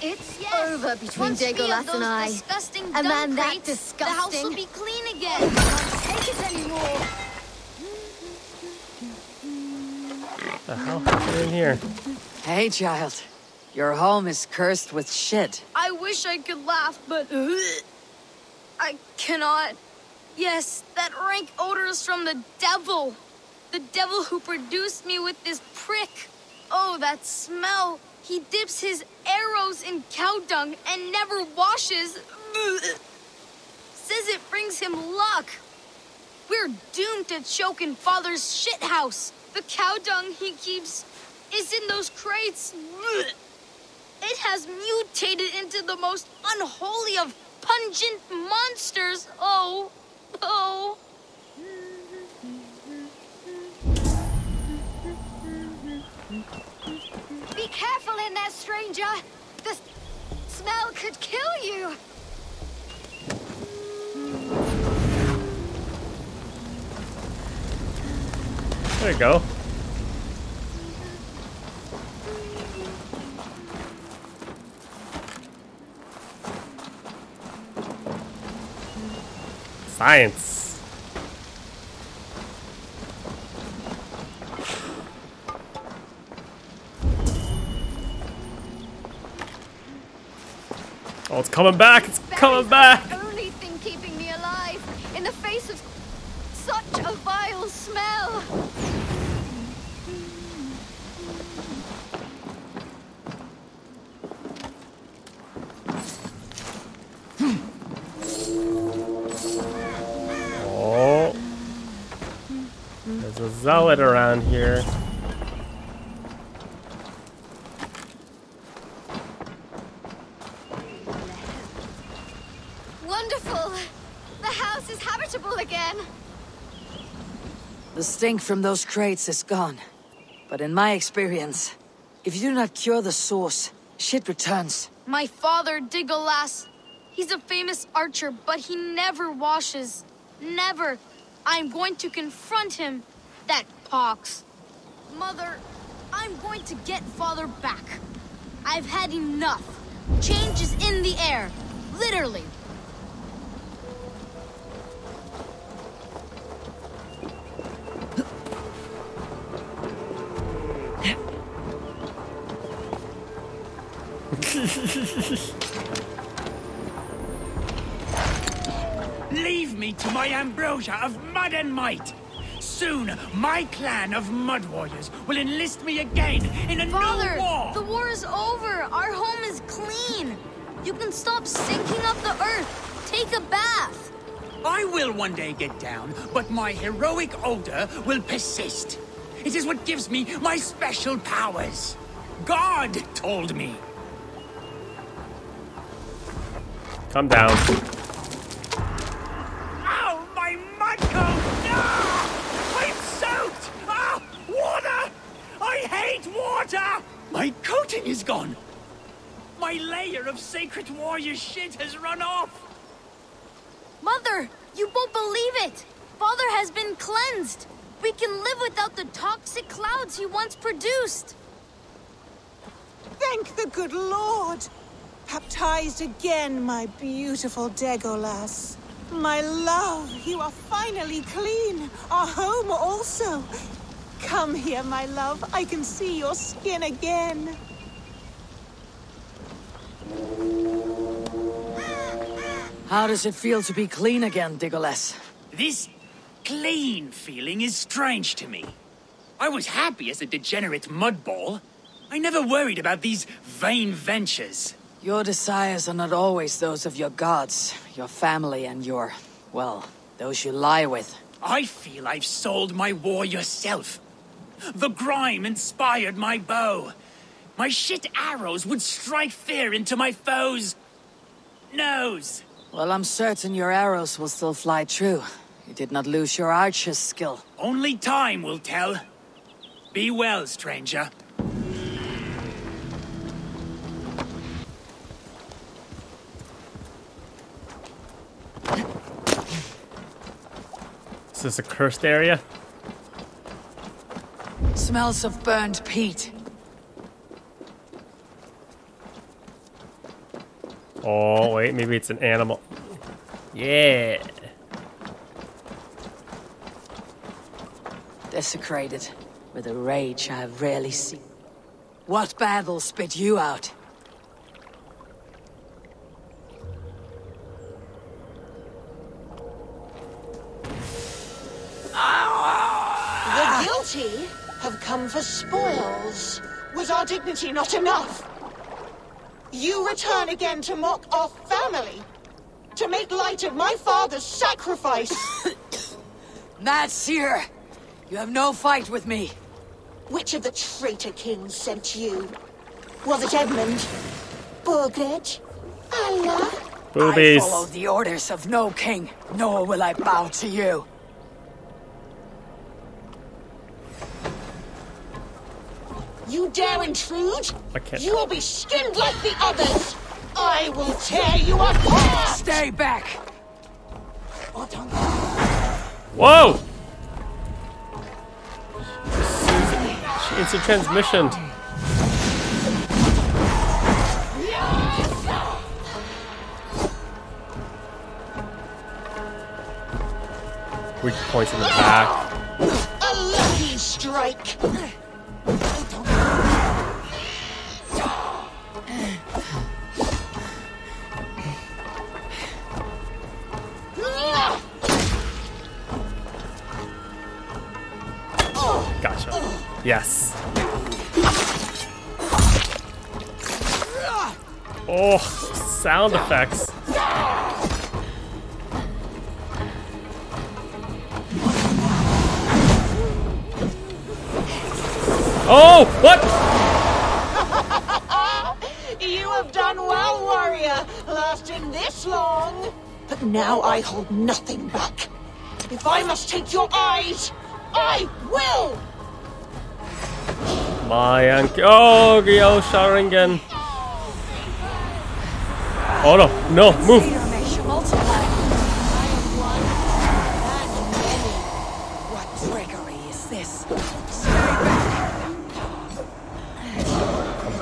It's over between Dagolas and I. Disgusting A dung man that crates, The house will be clean again. Can't take it anymore. The hell happened in here? Hey, child. Your home is cursed with shit. I wish I could laugh, but [CLEARS THROAT] I cannot. Yes, that rank odor is from the devil. The devil who produced me with this prick. Oh, that smell. He dips his arrows in cow dung and never washes. [CLEARS THROAT] Says it brings him luck. We're doomed to choke in Father's shit house. The cow dung he keeps is in those crates. It has mutated into the most unholy of pungent monsters. Oh, oh. Be careful in there, stranger. The smell could kill you. There you go. Science. Oh, it's coming back! It's coming back! There's a zealot around here. Wonderful. The house is habitable again. The stink from those crates is gone. But in my experience, if you do not cure the source, shit returns. My father, Digolas. He's a famous archer, but he never washes. Never. I'm going to confront him. That pox. Mother, I'm going to get father back. I've had enough. Change is in the air. Literally. [LAUGHS] Leave me to my ambrosia of mud and might. Soon, my clan of mud warriors will enlist me again in a Father, new war. the war is over. Our home is clean. You can stop sinking up the earth. Take a bath. I will one day get down, but my heroic odor will persist. It is what gives me my special powers. God told me. Come down. Ow, my mud coat! Ah! I'm soaked! Ah, water! I hate water! My coating is gone. My layer of sacred warrior shit has run off. Mother, you won't believe it. Father has been cleansed. We can live without the toxic clouds he once produced. Thank the good Lord! Baptized again, my beautiful Degolas. My love, you are finally clean. Our home also. Come here, my love. I can see your skin again. How does it feel to be clean again, Digolas? This clean feeling is strange to me. I was happy as a degenerate mudball. I never worried about these vain ventures. Your desires are not always those of your gods, your family, and your, well, those you lie with. I feel I've sold my war self. The grime inspired my bow. My shit arrows would strike fear into my foes' nose. Well, I'm certain your arrows will still fly true. You did not lose your archer's skill. Only time will tell. Be well, stranger. Is this a cursed area? Smells of burned peat. Oh, wait, maybe it's an animal. Yeah. Desecrated, with a rage I have rarely seen. What battle spit you out? The guilty have come for spoils. Was our dignity not enough? You return again to mock our family? To make light of my father's sacrifice? [COUGHS] That's here. You have no fight with me. Which of the traitor kings sent you? Was it Edmund? Burgred? Allah? Boobies. I follow the orders of no king, nor will I bow to you. You dare intrude? I can't. You will be skinned like the others! I will tear you apart! Stay back! Whoa! She instant transmission. Weak points in the back. A lucky strike! Gotcha. Yes. Oh, sound effects. Oh, what? [LAUGHS] you have done well, warrior, lasting this long. But now I hold nothing back. If I must take your eyes, I will! My uncle. Oh, Gyo Sharingan. Oh, oh no, no, move.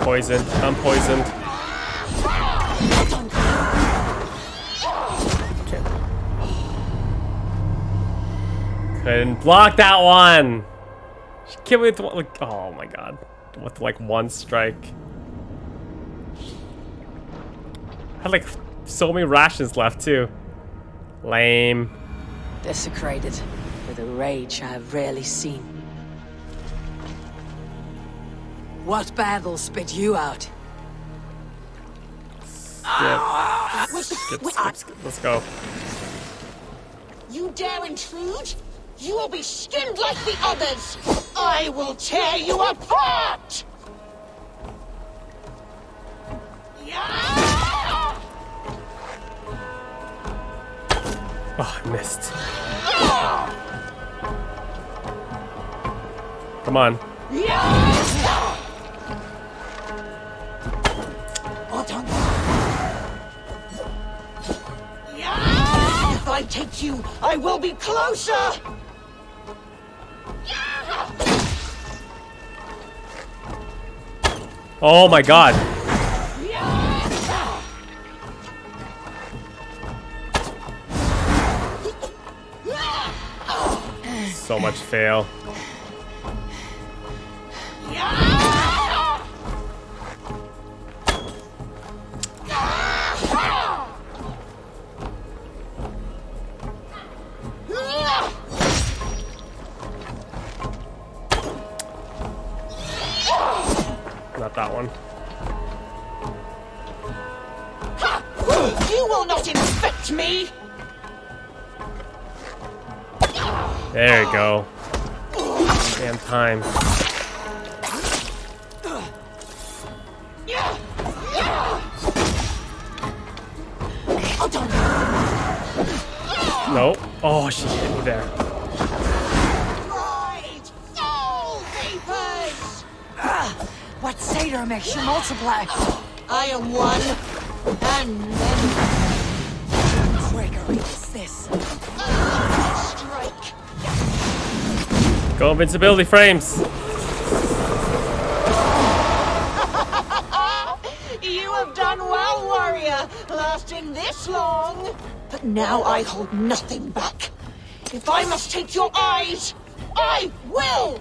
Poisoned. I'm poisoned. Couldn't block that one. She killed me with one, like, oh my god, with like one strike. I had like so many rations left too. Lame. Desecrated, with a rage I have rarely seen. What battle spit you out? Skip. Skip, skip, skip. Let's go. You dare intrude? You will be skinned like the others! I will tear you apart! Oh, I missed. Come on. If I take you, I will be closer! Oh my god. So much fail. That one. You will not infect me! There you go. Damn time. No. Oh, she hit me there. What satyr makes you multiply? I am one, and many. Trickery is this. Strike. Go invincibility frames. [LAUGHS] You have done well, warrior, lasting this long. But now I hold nothing back. If I must take your eyes, I will!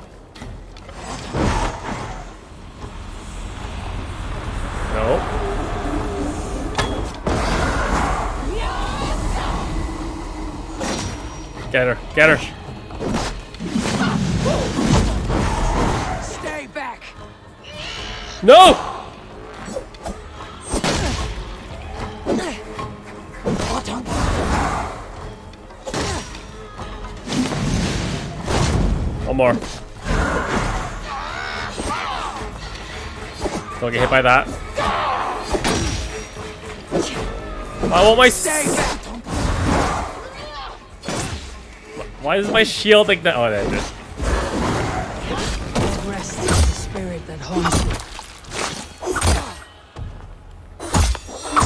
No. Get her. Get her. Stay back. No! One more. Don't get hit by that. I want my. Why is my shield like that? Oh, there it is.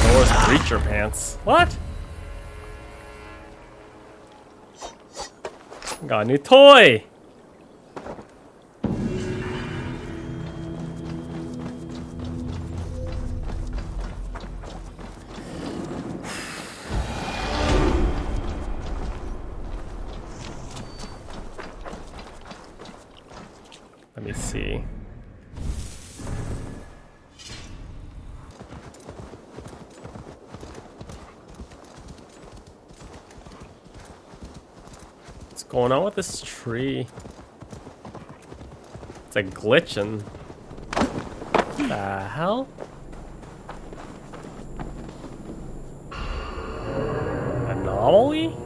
Thor's creature pants. What? Got a new toy. Me see. What's going on with this tree? It's like glitching. The hell? Anomaly?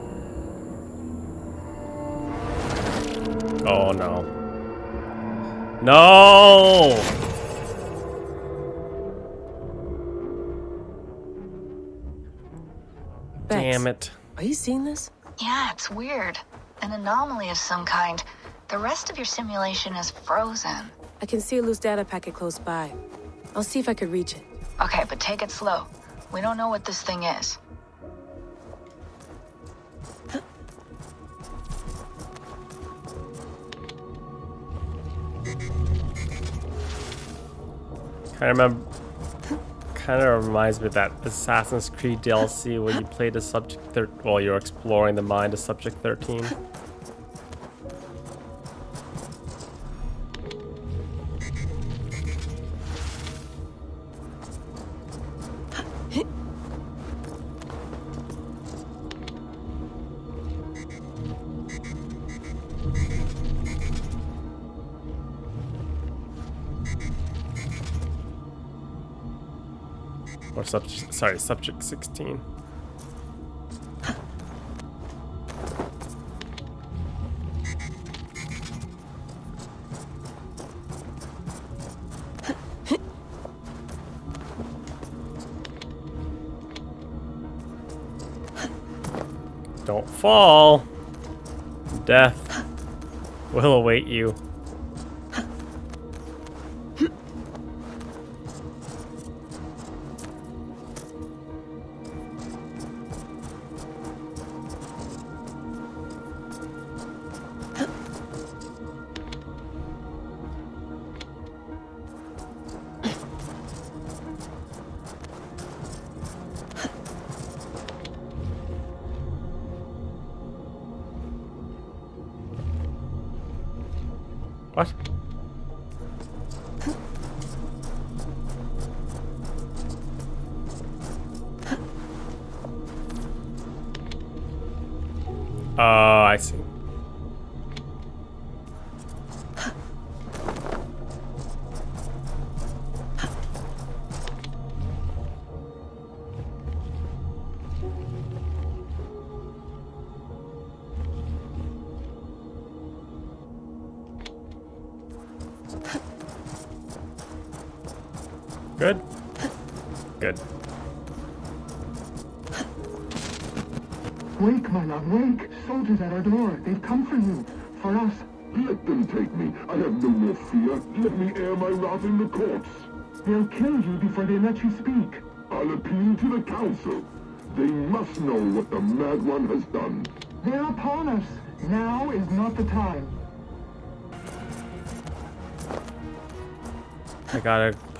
No! Damn it. Are you seeing this? Yeah, it's weird. An anomaly of some kind. The rest of your simulation is frozen. I can see a loose data packet close by. I'll see if I could reach it. Okay, but take it slow. We don't know what this thing is. Kind of remember. Kind of reminds me of that Assassin's Creed DLC where you played as Subject Thir- Well, you're exploring the mind of Subject 13. Subject, sorry, subject 16. Don't fall. Death will await you.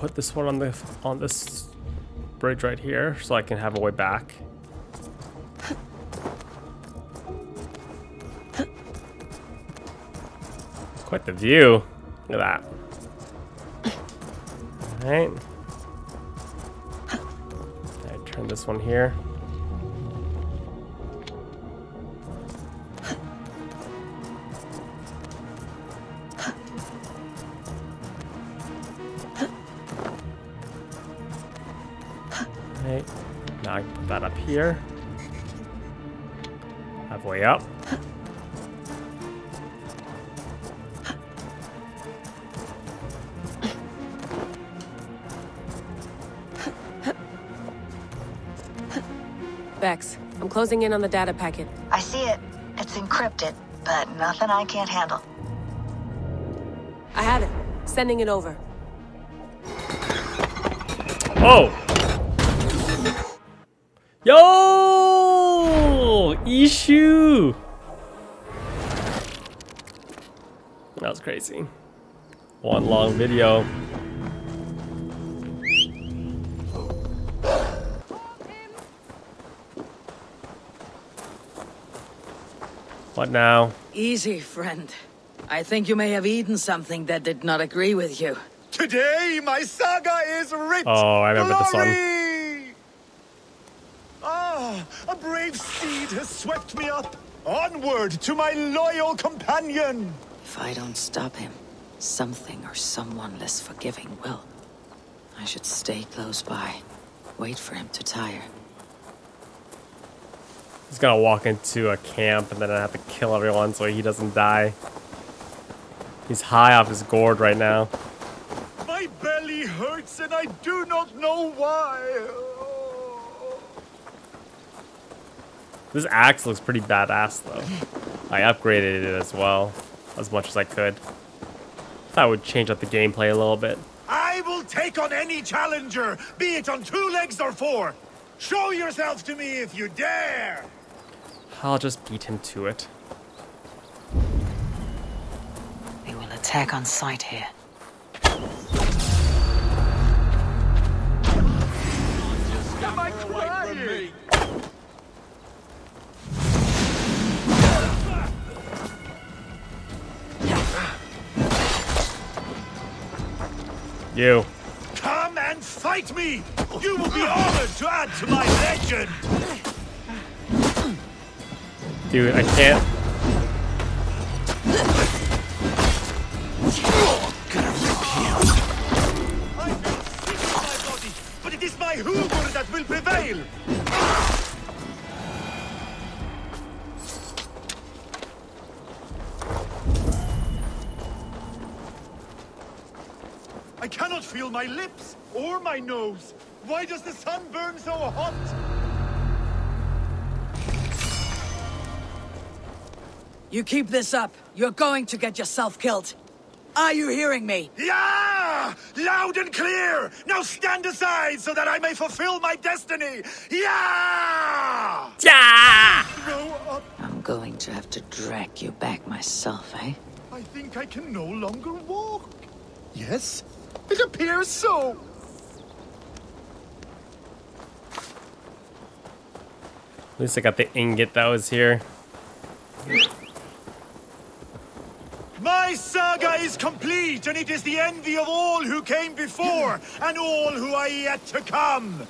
Put this one on the on this bridge right here so I can have a way back. Quite the view. Look at that. Alright. I turn this one here. Here. Halfway up. Vex, I'm closing in on the data packet. I see it. It's encrypted, but nothing I can't handle. I have it. Sending it over. Oh! Yo! Ishu! That was crazy. One long video. What now? Easy, friend. I think you may have eaten something that did not agree with you. Today, my saga is writ. Oh, I remember this one. Glory! Ah, a brave steed has swept me up. Onward to my loyal companion. If I don't stop him, something or someone less forgiving will. I should stay close by. Wait for him to tire. He's gonna walk into a camp and then I have to kill everyone so he doesn't die. He's high off his gourd right now. My belly hurts and I do not know why. This axe looks pretty badass though. I upgraded it as well, as much as I could. That would change up the gameplay a little bit. I will take on any challenger, be it on two legs or four. Show yourself to me if you dare. I'll just beat him to it. They will attack on sight here. Am I crying? You. Come and fight me! You will be honored to add to my legend! Dude, I can't. I will sick my body, but it is my hubur that will prevail! I cannot feel my lips or my nose. Why does the sun burn so hot? You keep this up, you're going to get yourself killed. Are you hearing me? Yeah! Loud and clear! Now stand aside so that I may fulfill my destiny! Yeah! Yeah! I'm going to have to drag you back myself, eh? I think I can no longer walk. Yes, it appears so. At least I got the ingot that was here. My saga is complete, and it is the envy of all who came before, and all who are yet to come.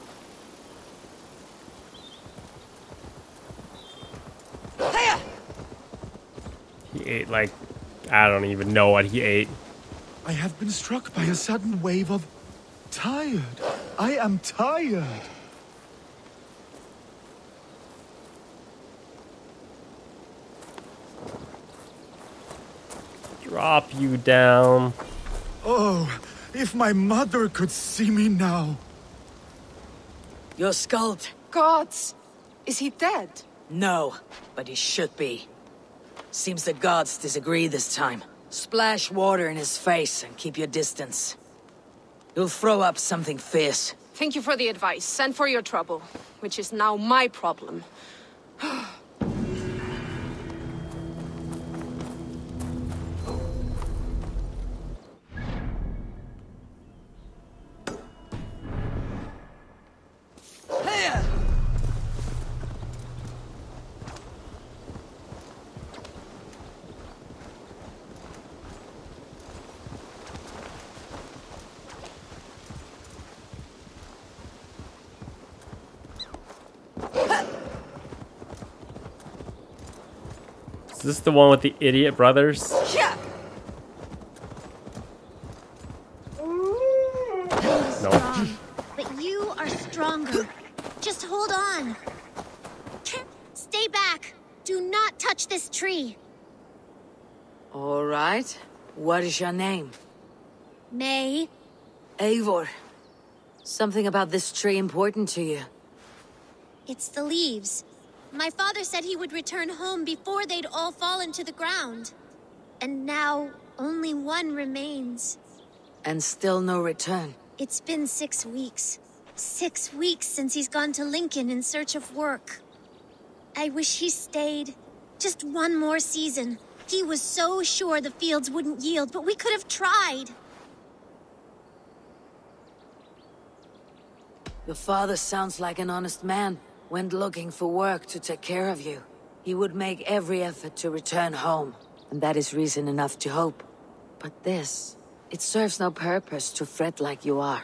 He ate like, I don't even know what he ate. I have been struck by a sudden wave of tired. I am tired. Drop you down. Oh, if my mother could see me now. Your sculpt. Gods! Is he dead? No, but he should be. Seems the gods disagree this time. Splash water in his face and keep your distance. You'll throw up something fierce. Thank you for the advice and for your trouble, which is now my problem. [GASPS] [GASPS] [GASPS] [SIGHS] [SIGHS] [SIGHS] this the one with the idiot brothers? Yeah. No. Strong, but you are stronger. Just hold on. Stay back. Do not touch this tree. All right. What is your name? May. Eivor. Something about this tree important to you. It's the leaves. My father said he would return home before they'd all fallen to the ground. And now, only one remains. And still no return. It's been six weeks. Six weeks since he's gone to Lincoln in search of work. I wish he stayed. Just one more season. He was so sure the fields wouldn't yield, but we could have tried. Your father sounds like an honest man. Went looking for work to take care of you. He would make every effort to return home, and that is reason enough to hope. But this, it serves no purpose to fret like you are.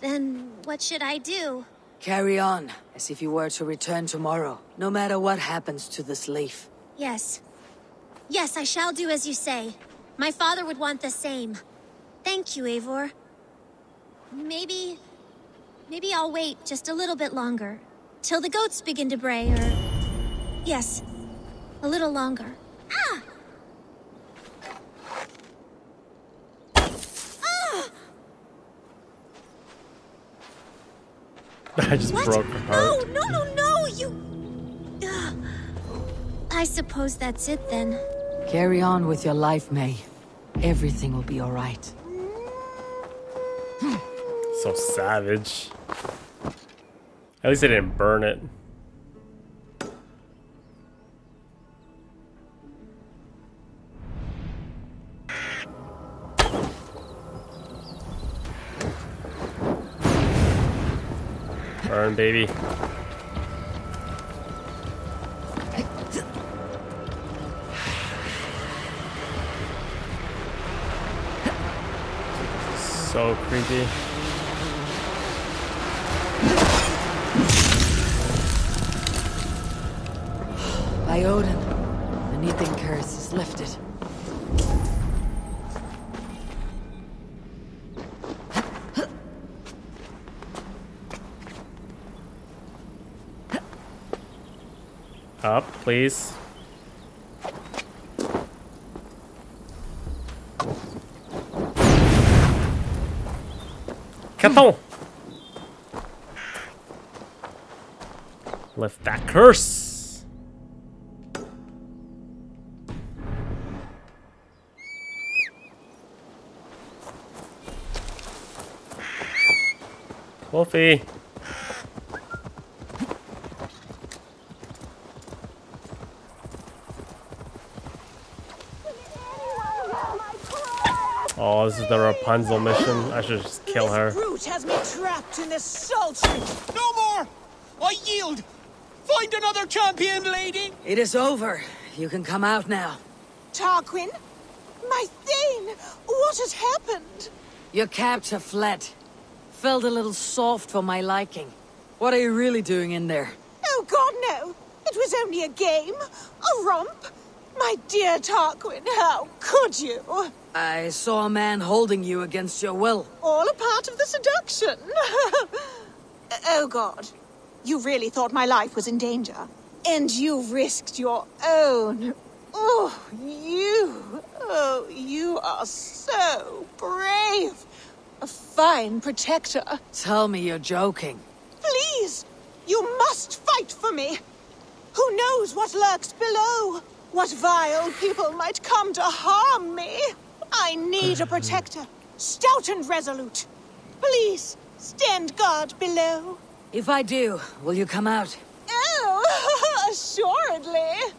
Then what should I do? Carry on, as if you were to return tomorrow, no matter what happens to this leaf. Yes. Yes, I shall do as you say. My father would want the same. Thank you, Eivor. Maybe... Maybe I'll wait just a little bit longer. Till the goats begin to bray, or... Yes. A little longer. Ah! Ah! [LAUGHS] I just What? broke her heart. No, no, no, no, you... Ugh. I suppose that's it then. Carry on with your life, May. Everything will be alright. So savage. At least I didn't burn it. Burn, baby. So creepy. By Odin, the Nithing curse is lifted. Up, please. Caton! Lift that curse! Wolfie! Oh, this is the Rapunzel mission. I should just kill her. Brute has me trapped in this sultry. No more! I yield! Find another champion, lady! It is over. You can come out now. Tarquin? My Thane! What has happened? Your captor fled. Felt a little soft for my liking. What are you really doing in there? Oh, God, no. It was only a game. A romp. My dear Tarquin, how could you? I saw a man holding you against your will. All a part of the seduction. [LAUGHS] oh, God. You really thought my life was in danger. And you risked your own. Oh, you. Oh, you are so brave. A fine protector. Tell me you're joking. Please, you must fight for me. Who knows what lurks below? What vile people might come to harm me? I need a [LAUGHS] protector, stout and resolute. Please, stand guard below. If I do, will you come out? Oh, [LAUGHS] assuredly.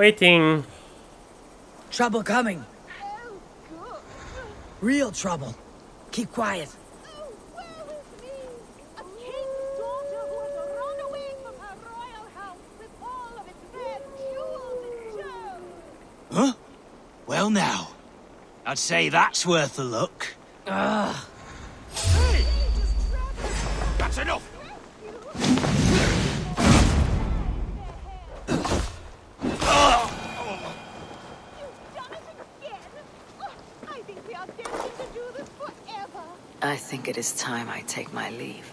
Waiting. Trouble coming. Real trouble. Keep quiet. Huh? Well now, I'd say that's worth a look. Ugh. Hey! That's enough! I think it is time I take my leave.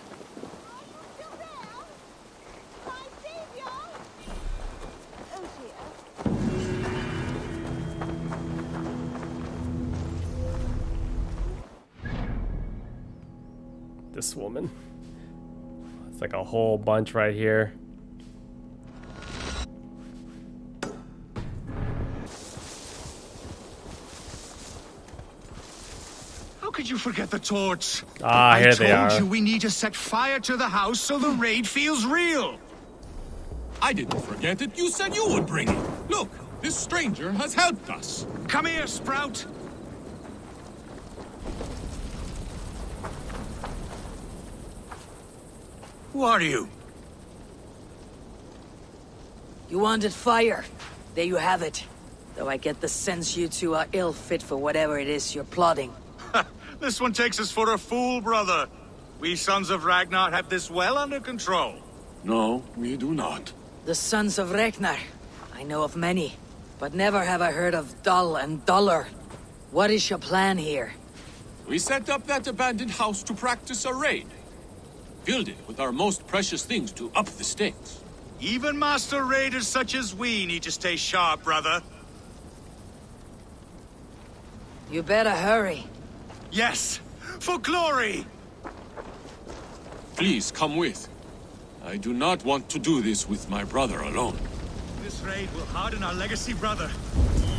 This woman. It's like a whole bunch right here. How could you forget the torch? Ah, I here told they are. I told you we need to set fire to the house so the raid feels real. I didn't forget it. You said you would bring it. Look, this stranger has helped us. Come here, Sprout. Who are you? You wanted fire. There you have it. Though I get the sense you two are ill fit for whatever it is you're plotting. This one takes us for a fool, brother. We sons of Ragnar have this well under control. No, we do not. The Sons of Ragnar. I know of many, but never have I heard of Dull and Duller. What is your plan here? We set up that abandoned house to practice a raid. Filled it with our most precious things to up the stakes. Even master raiders such as we need to stay sharp, brother. You better hurry. Yes, for glory! Please come with. I do not want to do this with my brother alone. This raid will harden our legacy, brother.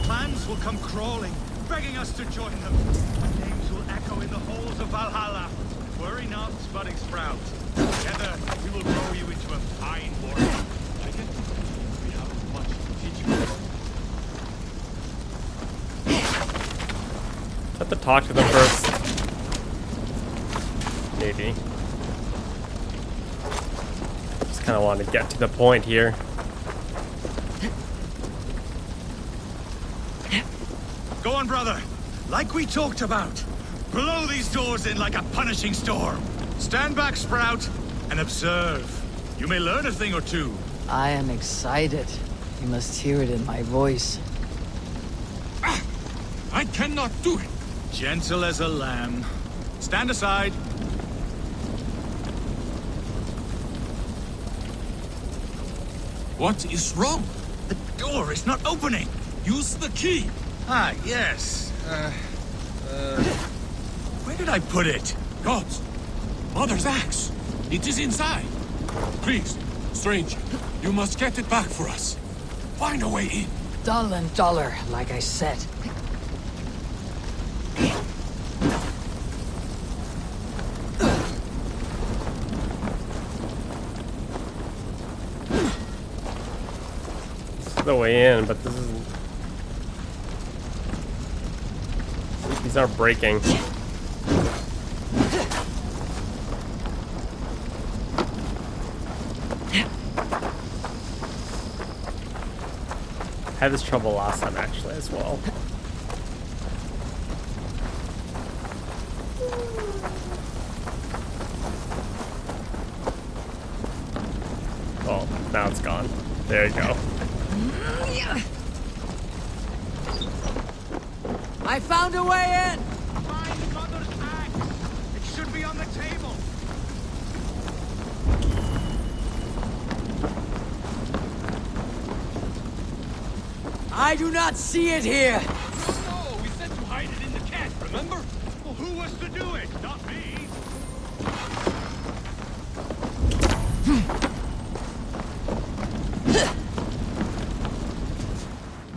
Clans will come crawling, begging us to join them. Our names will echo in the halls of Valhalla. Worry not, budding Sprout. Together, we will grow you into a fine warrior. I can. We have much to teach you. Have to talk to them first. Maybe. Just kind of want to get to the point here. Go on, brother. Like we talked about. Blow these doors in like a punishing storm. Stand back, Sprout, and observe. You may learn a thing or two. I am excited. You must hear it in my voice. I cannot do it. Gentle as a lamb. Stand aside. What is wrong? The door is not opening. Use the key. Ah, yes. Uh, uh... Where did I put it? Gods! Mother's axe! It is inside! Please, stranger, you must get it back for us. Find a way in. Dull and duller, like I said. Way in, but this isn't. These aren't breaking. had this trouble last time actually as well. Oh, now it's gone. There you go. I found a way in! Find Mother's axe. It should be on the I do not see it here. No, we said to hide it in the cat, remember? Well, who was to do it? Not me.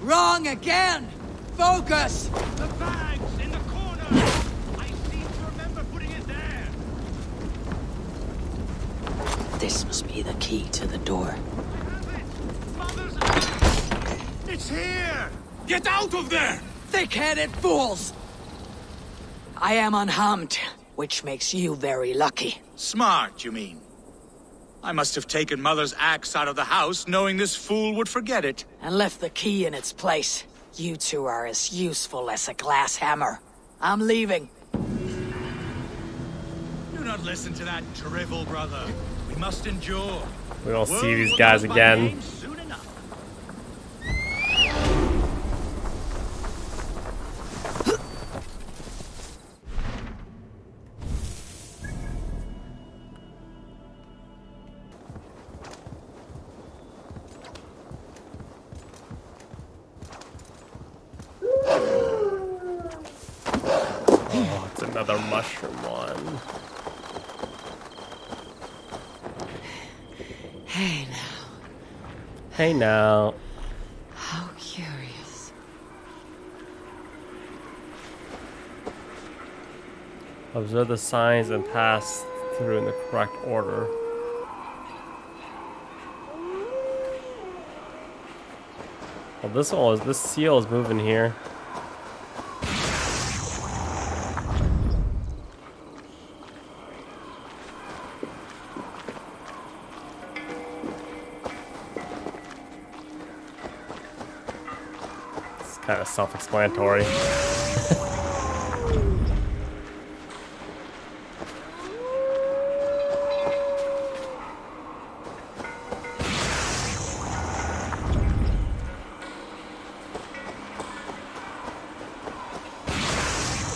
Wrong again! Focus! The bag's in the corner. I seem to remember putting it there. This must be the key to the door. It's here. Get out of there! Thick-headed fools! I am unharmed, which makes you very lucky. Smart, you mean? I must have taken Mother's axe out of the house, knowing this fool would forget it. And left the key in its place. You two are as useful as a glass hammer. I'm leaving. Do not listen to that drivel, brother. We must endure. We don't see these guys know my again. Hey now. how curious. Observe the signs and pass through in the correct order. Well, this one is this seal is moving here. Self-explanatory. [LAUGHS]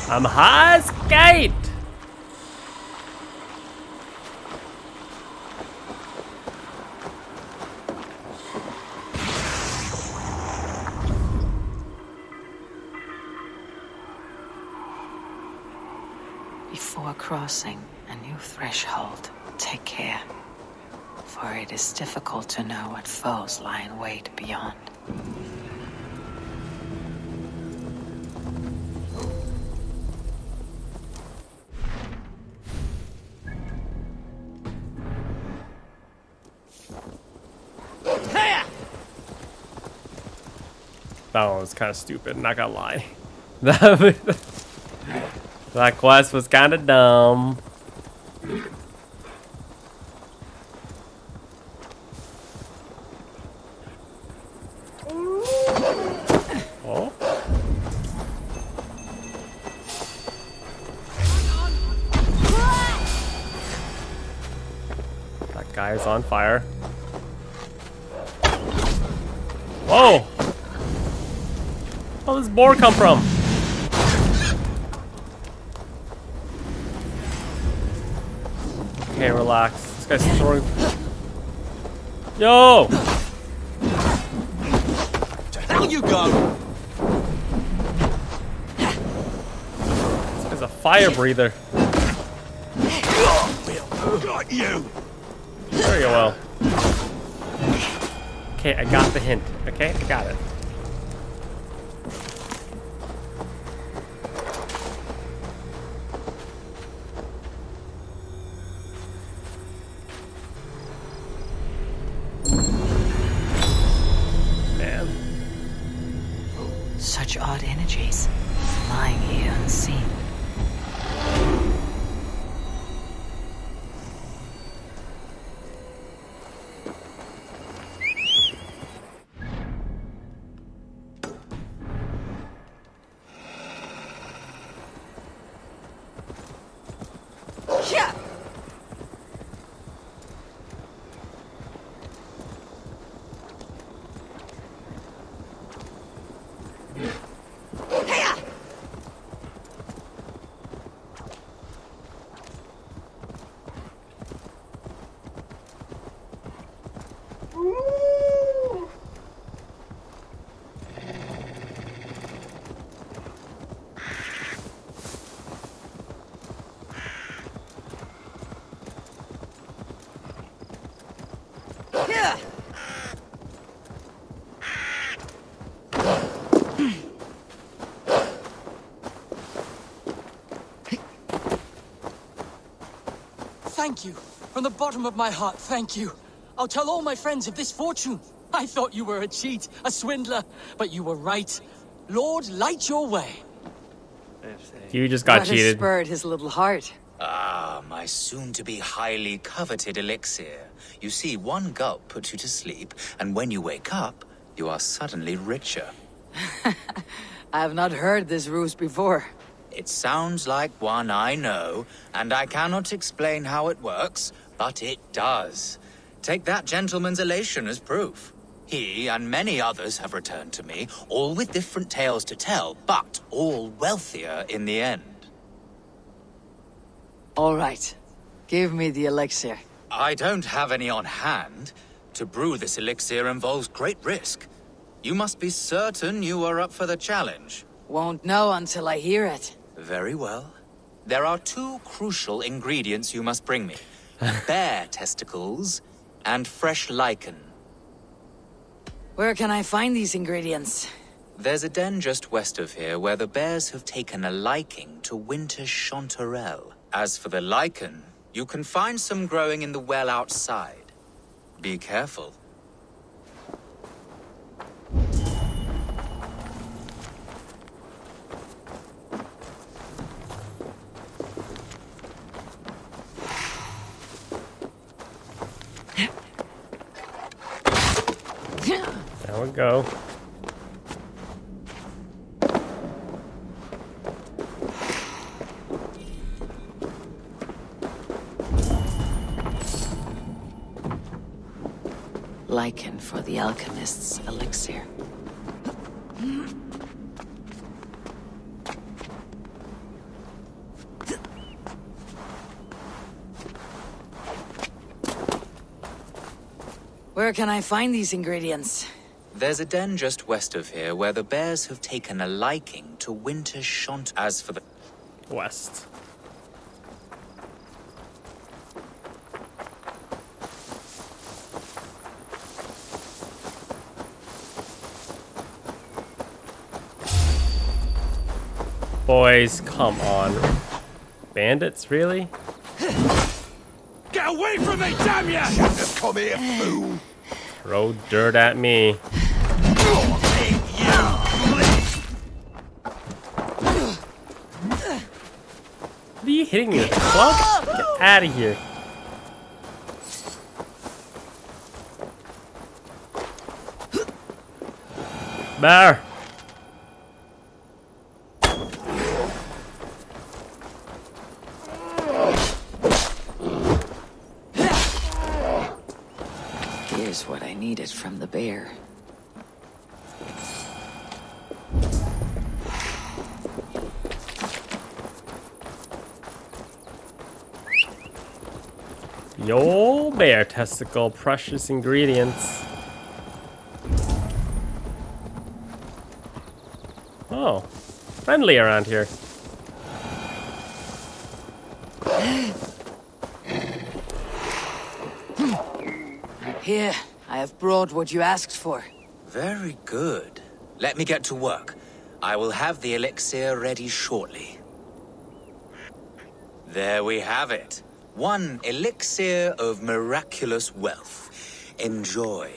I'm high as crossing a new threshold, take care. For it is difficult to know what foes lie in wait beyond. That one was kind of stupid, not gonna lie. [LAUGHS] that quest was kind of dumb. Oh. That guy is on fire. Whoa! Where does this boar come from? Okay, relax. This guy's throwing. Yo! Down you go! This guy's a fire breather. Got you! Very well. Okay, I got the hint. Okay, I got it. Thank you. From the bottom of my heart, thank you. I'll tell all my friends of this fortune. I thought you were a cheat, a swindler, but you were right. Lord, light your way. You just got what cheated. has spurred his little heart? Ah, my soon-to-be highly coveted elixir. You see, one gulp puts you to sleep, and when you wake up, you are suddenly richer. [LAUGHS] I have not heard this ruse before. It sounds like one I know, and I cannot explain how it works, but it does. Take that gentleman's elation as proof. He and many others have returned to me, all with different tales to tell, but all wealthier in the end. All right. Give me the elixir. I don't have any on hand. To brew this elixir involves great risk. You must be certain you are up for the challenge. Won't know until I hear it. Very well. There are two crucial ingredients you must bring me. [LAUGHS] Bear testicles and fresh lichen. Where can I find these ingredients? There's a den just west of here where the bears have taken a liking to winter chanterelle. As for the lichen, you can find some growing in the well outside. Be careful. There we go. Lichen for the alchemist's elixir. Where can I find these ingredients? There's a den just west of here where the bears have taken a liking to winter chant. As for the west, boys, come on, bandits, really? [LAUGHS] Get away from me, damn ya! Come here, fool! Throw dirt at me. Hitting me with? Get out of here. Bear. Here's what I needed from the bear. Yo, bear testicle, precious ingredients. Oh, friendly around here. Here, I have brought what you asked for. Very good. Let me get to work. I will have the elixir ready shortly. There we have it. One elixir of miraculous wealth. Enjoy.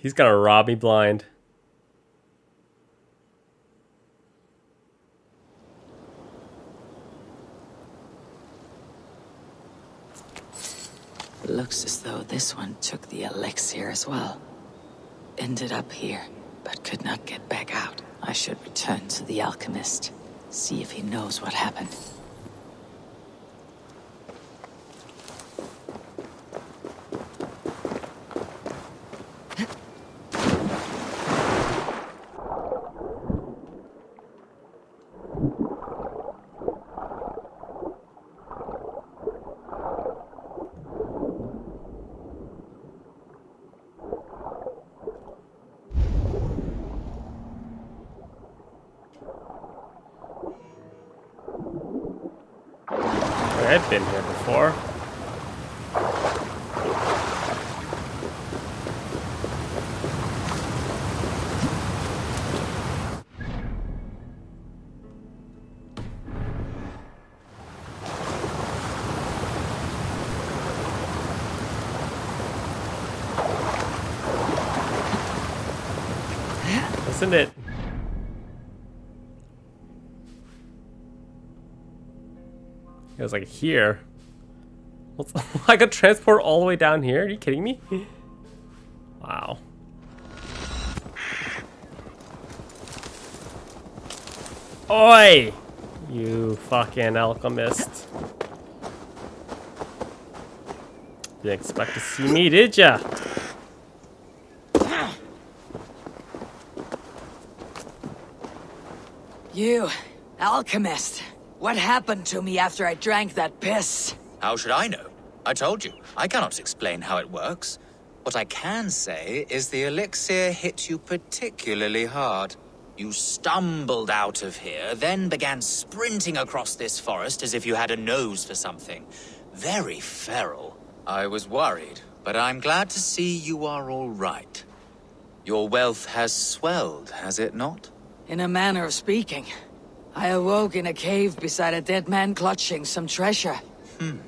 He's gonna rob me blind. Looks as though this one took the elixir as well. Ended up here, but could not get back out. I should return to the alchemist. See if he knows what happened. I've been here before. Isn't it like here. What's- [LAUGHS] I could transport all the way down here? Are you kidding me? Wow. Oi! You fucking alchemist. Didn't expect to see me, did ya? You, alchemist. What happened to me after I drank that piss? How should I know? I told you, I cannot explain how it works. What I can say is the elixir hit you particularly hard. You stumbled out of here, then began sprinting across this forest as if you had a nose for something. Very feral. I was worried, but I'm glad to see you are all right. Your wealth has swelled, has it not? In a manner of speaking. I awoke in a cave beside a dead man clutching some treasure. Hmm.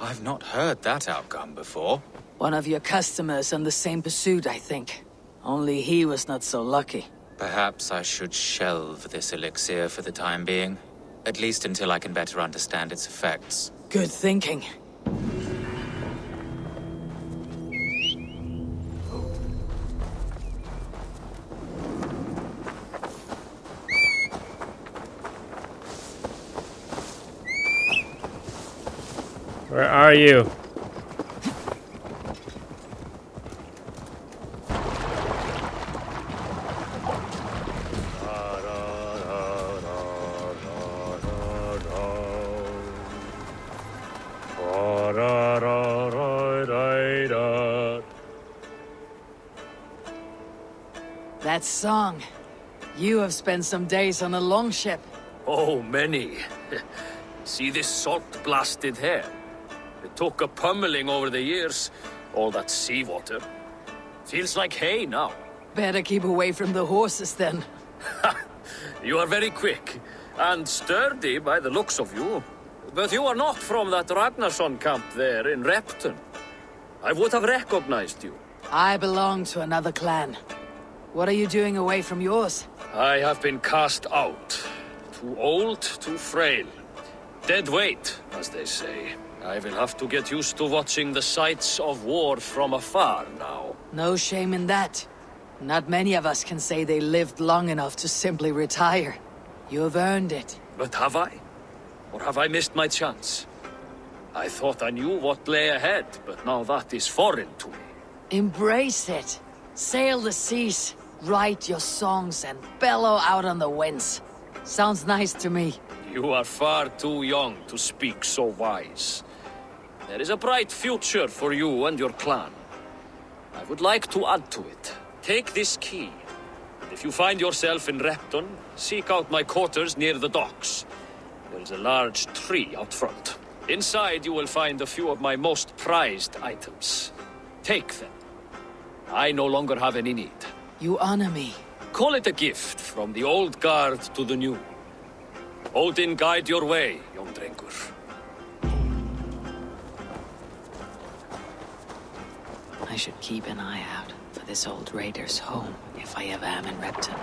I've not heard that outcome before. One of your customers on the same pursuit, I think. Only he was not so lucky. Perhaps I should shelve this elixir for the time being. At least until I can better understand its effects. Good thinking. Where are you? That song. You have spent some days on a longship. Oh, many. [LAUGHS] See this salt-blasted hair? It took a pummeling over the years. All that seawater. Feels like hay now. Better keep away from the horses then. You are very quick. And sturdy by the looks of you. But you are not from that Ragnarsson camp there in Repton. I would have recognized you. I belong to another clan. What are you doing away from yours? I have been cast out. Too old, too frail. Dead weight, as they say. I will have to get used to watching the sights of war from afar now. No shame in that. Not many of us can say they lived long enough to simply retire. You have earned it. But have I? Or have I missed my chance? I thought I knew what lay ahead, but now that is foreign to me. Embrace it. Sail the seas, write your songs, and bellow out on the winds. Sounds nice to me. You are far too young to speak so wise. There is a bright future for you and your clan. I would like to add to it. Take this key. And if you find yourself in Repton, seek out my quarters near the docks. There is a large tree out front. Inside you will find a few of my most prized items. Take them. I no longer have any need. You honor me. Call it a gift from the old guard to the new. Odin guide your way, young Drengr. I should keep an eye out for this old raider's home if I ever am in Repton.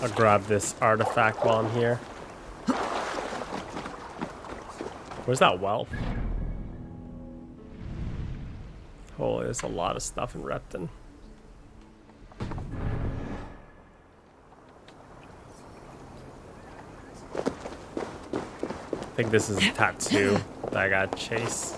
I'll grab this artifact while I'm here. Where's that well? Holy, oh, there's a lot of stuff in Repton. Think this is a tattoo that I got chase.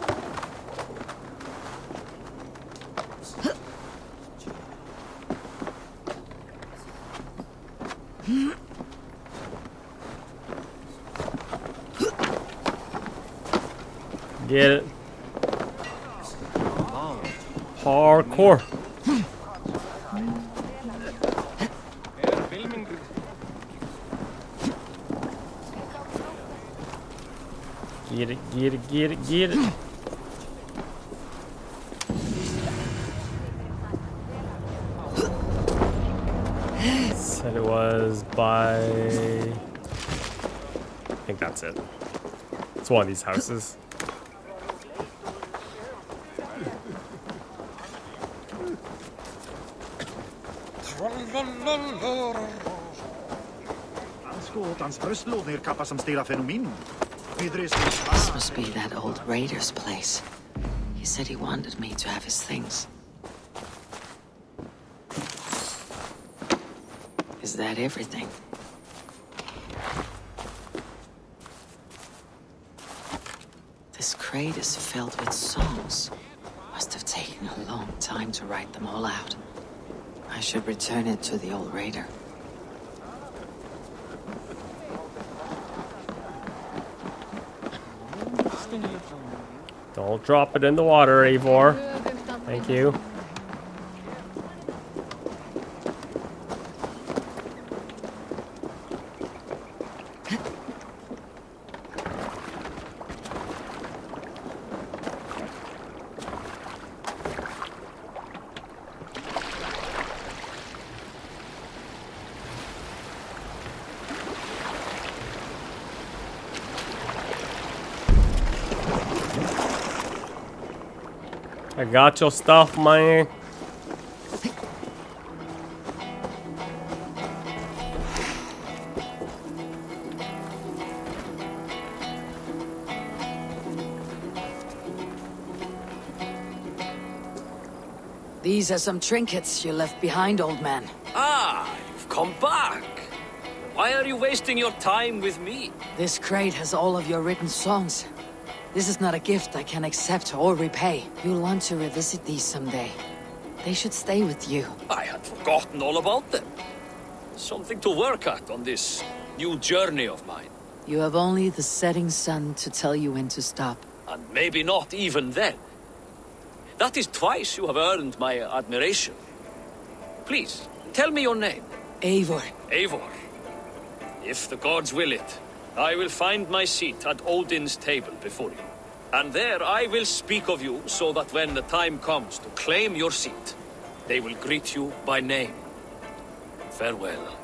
Get it. Parkour. Get it, get it, get it, get it. Said it was by... I think that's it. It's one of these houses. Danskål, dans höstlåd, er kappa som stela fenomen. This must be that old raider's place. He said he wanted me to have his things. Is that everything? This crate is filled with songs. Must have taken a long time to write them all out. I should return it to the old raider. Drop it in the water, Eivor. Thank you. I got your stuff, man. These are some trinkets you left behind, old man. Ah, you've come back. Why are you wasting your time with me? This crate has all of your written songs. This is not a gift I can accept or repay. You'll want to revisit these someday. They should stay with you. I had forgotten all about them. Something to work at on this new journey of mine. You have only the setting sun to tell you when to stop. And maybe not even then. That is twice you have earned my admiration. Please, tell me your name. Eivor. Eivor. If the gods will it, I will find my seat at Odin's table before you. And there I will speak of you so that when the time comes to claim your seat, they will greet you by name. Farewell.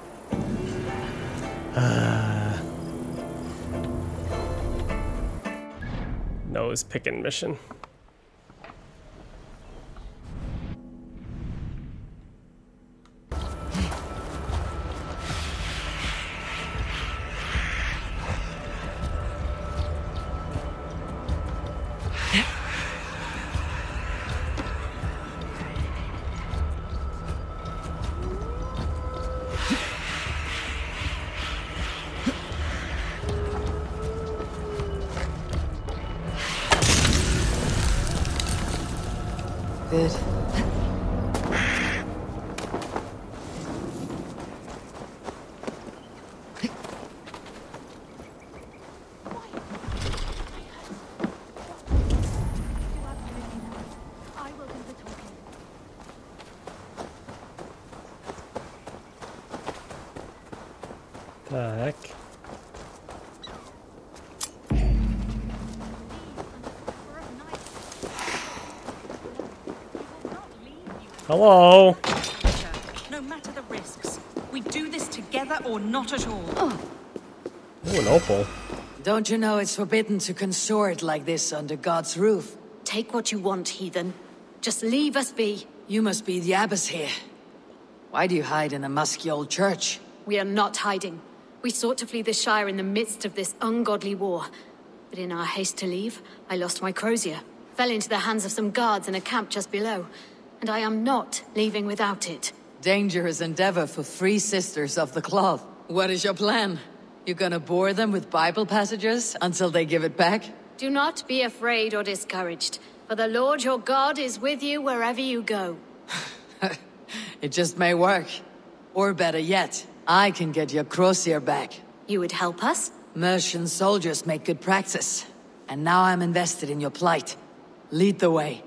Uh, nose picking mission. Hello? No matter the risks, we do this together or not at all. Ooh, an opal. Don't you know it's forbidden to consort like this under God's roof? Take what you want, heathen. Just leave us be. You must be the abbess here. Why do you hide in a musky old church? We are not hiding. We sought to flee the Shire in the midst of this ungodly war. But in our haste to leave, I lost my crozier. Fell into the hands of some guards in a camp just below. And I am not leaving without it. Dangerous endeavor for three sisters of the cloth. What is your plan? You're gonna bore them with Bible passages until they give it back? Do not be afraid or discouraged, for the Lord your God is with you wherever you go. [LAUGHS] It just may work. Or better yet, I can get your crozier back. You would help us? Mercian soldiers make good practice. And now I'm invested in your plight. Lead the way.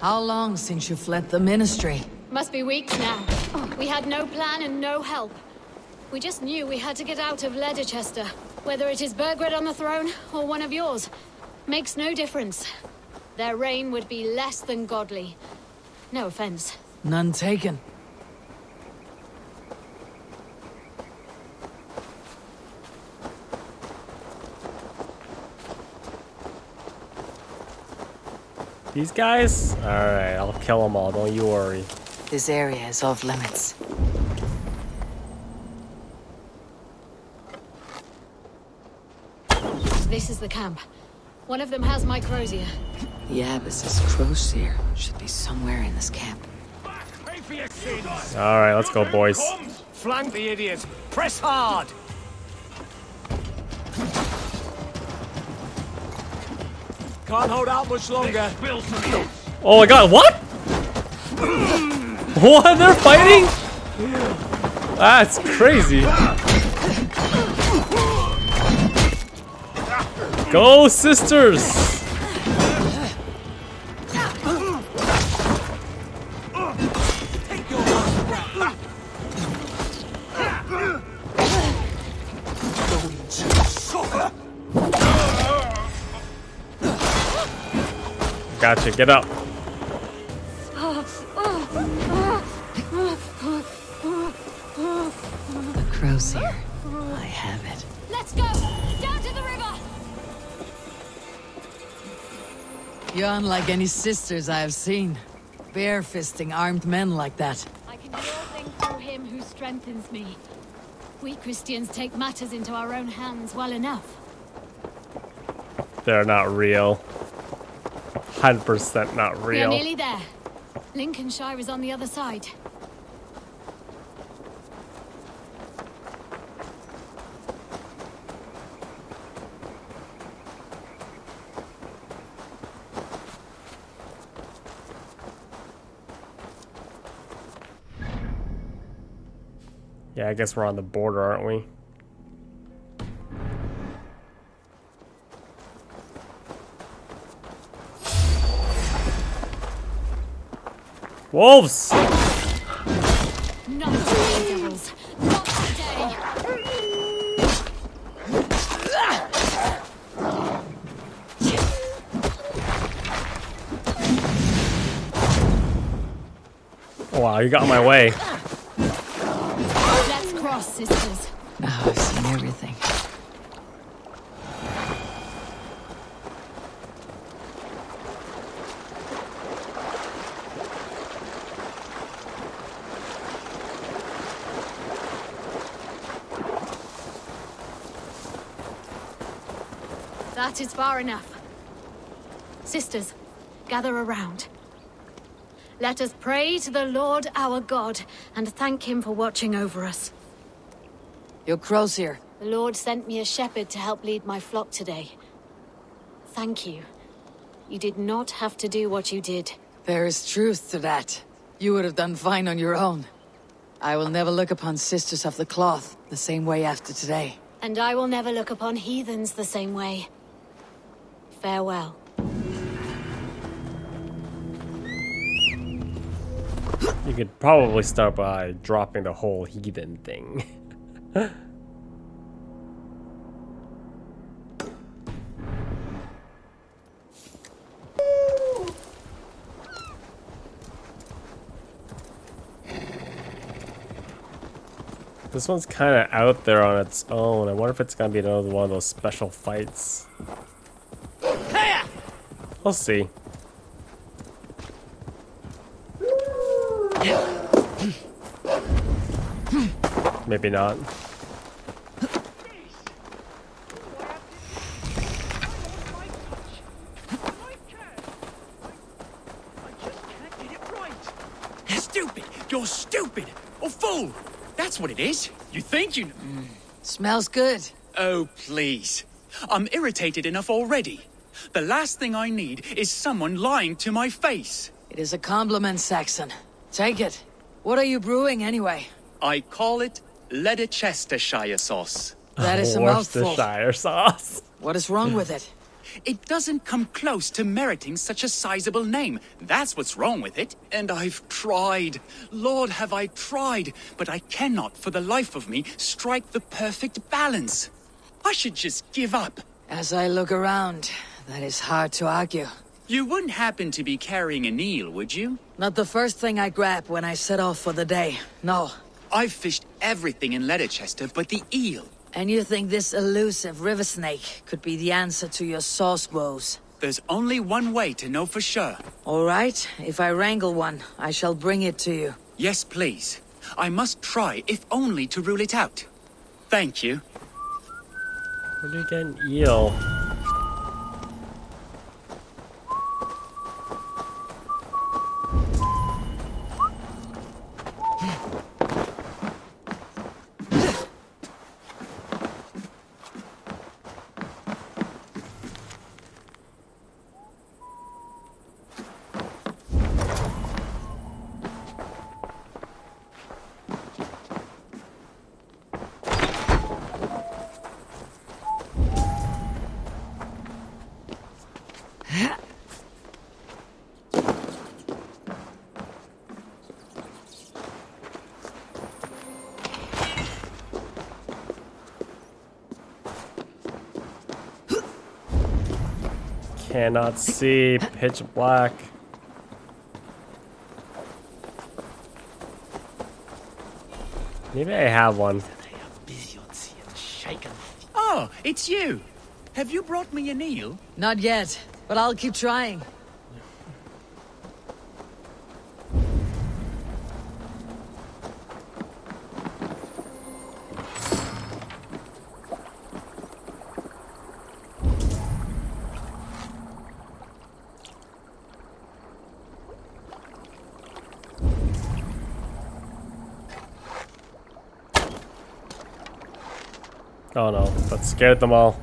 How long since you fled the ministry? Must be weeks now. We had no plan and no help. We just knew we had to get out of Leicester. Whether it is Burgred on the throne or one of yours, makes no difference. Their reign would be less than godly. No offense. None taken. These guys? Alright, I'll kill them all, don't you worry. This area is off limits. This is the camp. One of them has my [LAUGHS] crozier. The Abbess's Crozier should be somewhere in this camp. Alright, let's go, boys. Flank the idiots. Press hard. Can't hold out much longer. Oh my god, what? What? They're fighting? That's crazy. Go, sisters! Gotcha, get up. The Crozier. I have it. Let's go! Down to the river! You're unlike any sisters I have seen. Bare-fisting armed men like that. I can do all things through him who strengthens me. We Christians take matters into our own hands well enough. They're not real. 100% not real. nearly there. Lincolnshire is on the other side. Yeah, I guess we're on the border, aren't we? Wolves! Not today, devils. Not today. Oh, wow, you got in my way. Let's cross, sisters. Now I've seen everything. Is far enough. Sisters, gather around. Let us pray to the Lord our God and thank him for watching over us. Your Crozier. The Lord sent me a shepherd to help lead my flock today. Thank you. You did not have to do what you did. There is truth to that. You would have done fine on your own. I will never look upon Sisters of the Cloth the same way after today. And I will never look upon heathens the same way. Farewell. You could probably start by dropping the whole heathen thing. [LAUGHS] This one's kind of out there on its own. I wonder if it's gonna be another one of those special fights. We'll see. Maybe not. Stupid! You're stupid! Or fool! That's what it is. You think you... Mm. Smells good. Oh, please. I'm irritated enough already. The last thing I need is someone lying to my face. It is a compliment, Saxon. Take it. What are you brewing anyway? I call it Leicestershire sauce. That is a mouthful. Worcestershire sauce. What is wrong with it? [LAUGHS] It doesn't come close to meriting such a sizable name. That's what's wrong with it. And I've tried. Lord, have I tried. But I cannot, for the life of me, strike the perfect balance. I should just give up. As I look around, that is hard to argue. You wouldn't happen to be carrying an eel, would you? Not the first thing I grab when I set off for the day. No. I've fished everything in Leicester but the eel. And you think this elusive river snake could be the answer to your sauce woes? There's only one way to know for sure. All right, if I wrangle one, I shall bring it to you. Yes, please. I must try, if only to rule it out. Thank you. Where do you get an eel? Cannot see. Pitch black. Maybe I have one. Oh, it's you. Have you brought me an eel? Not yet, but I'll keep trying. Oh no, that scared them all.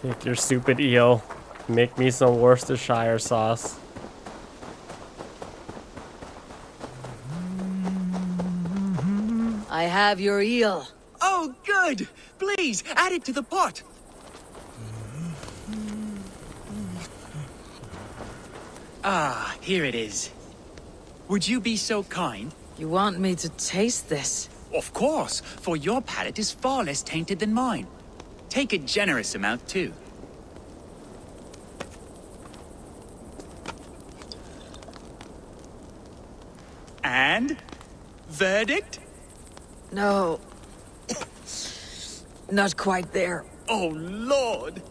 Take your stupid eel. Make me some Worcestershire sauce. I have your eel. Oh, good. Please, add it to the pot. Ah, here it is. Would you be so kind? You want me to taste this? Of course, for your palate is far less tainted than mine. Take a generous amount, too. And? Verdict? No. Not quite there. Oh, Lord!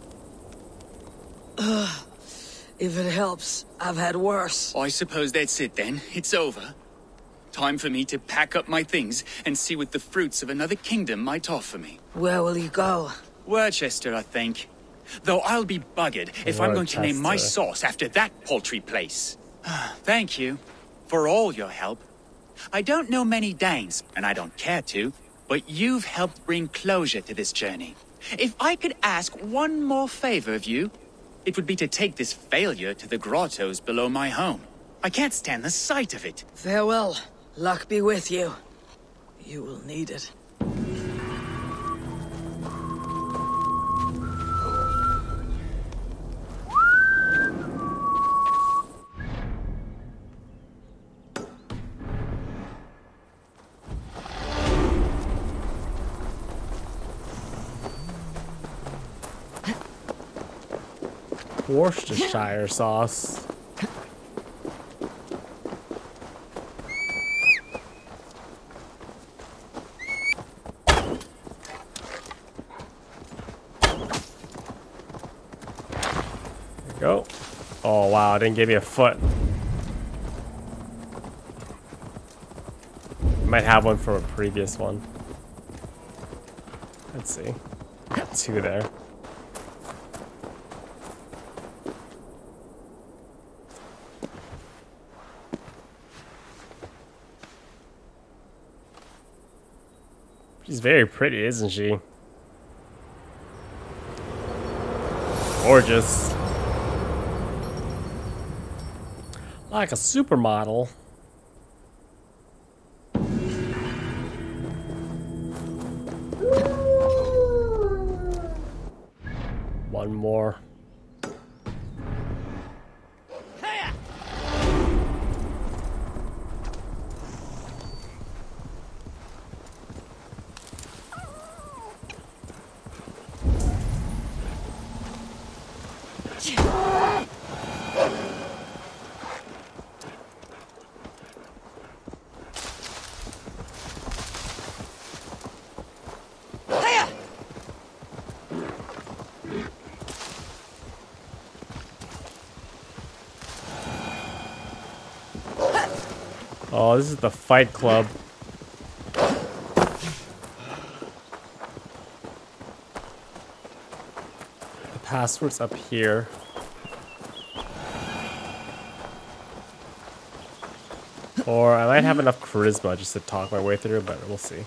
Ugh. If it helps, I've had worse. I suppose that's it then. It's over. Time for me to pack up my things and see what the fruits of another kingdom might offer me. Where will you go? Worcester, I think. Though I'll be buggered if I'm going to name my sauce after that paltry place. [SIGHS] Thank you for all your help. I don't know many Danes, and I don't care to, but you've helped bring closure to this journey. If I could ask one more favor of you, it would be to take this failure to the grottos below my home. I can't stand the sight of it. Farewell. Luck be with you. You will need it. Worcestershire sauce. Go. Oh wow, I didn't give you a foot. Might have one from a previous one. Let's see. Two there. She's very pretty, isn't she? Gorgeous. Like a supermodel. One more. Oh, this is the fight club. The password's up here. Or I might have enough charisma just to talk my way through, but we'll see.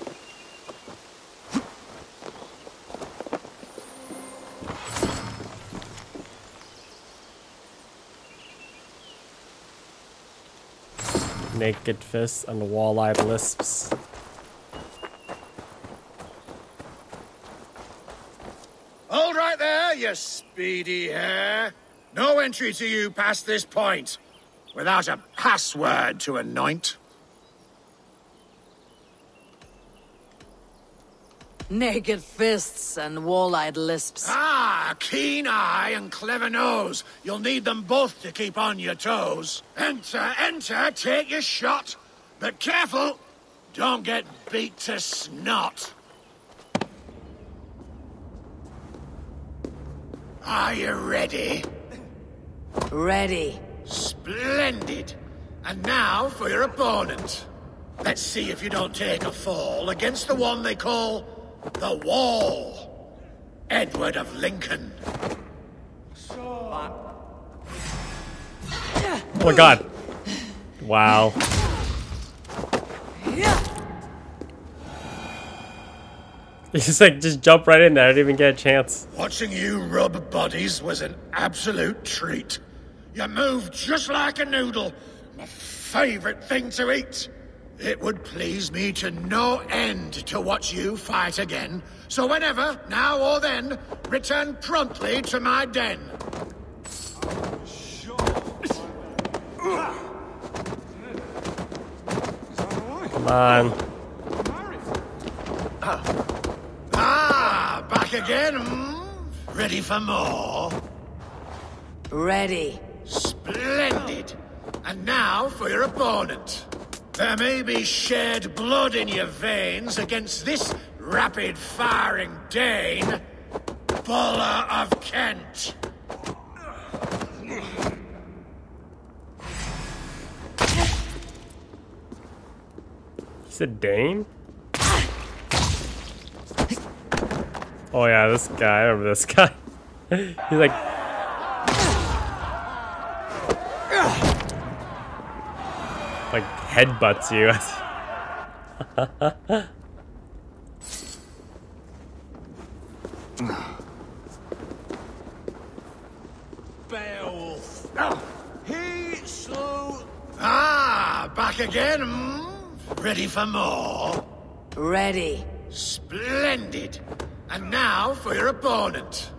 Naked fists and wall-eyed lisps. All right there, you speedy hare. No entry to you past this point, without a password to anoint. Naked fists and wall-eyed lisps. Keen eye and clever nose. You'll need them both to keep on your toes. Enter, enter, take your shot. But careful, don't get beat to snot. Are you ready? Ready. Splendid. And now for your opponent. Let's see if you don't take a fall against the one they call the Wall. Edward of Lincoln. Oh my god. Wow. He's just like, just jump right in there. I didn't even get a chance. Watching you rub bodies was an absolute treat. You move just like a noodle. My favorite thing to eat. It would please me to no end to watch you fight again. So whenever, now or then, return promptly to my den. Come on. Ah, back again. hmm? Ready for more? Ready. Splendid. And now for your opponent. There may be shed blood in your veins against this rapid-firing Dane, Buller of Kent. He said Dane? Oh yeah, this guy. I remember this guy. [LAUGHS] He's like... headbutts you. [LAUGHS] Beowulf. He slew... Ah, back again. hmm? Ready for more? Ready. Splendid. And now for your opponent.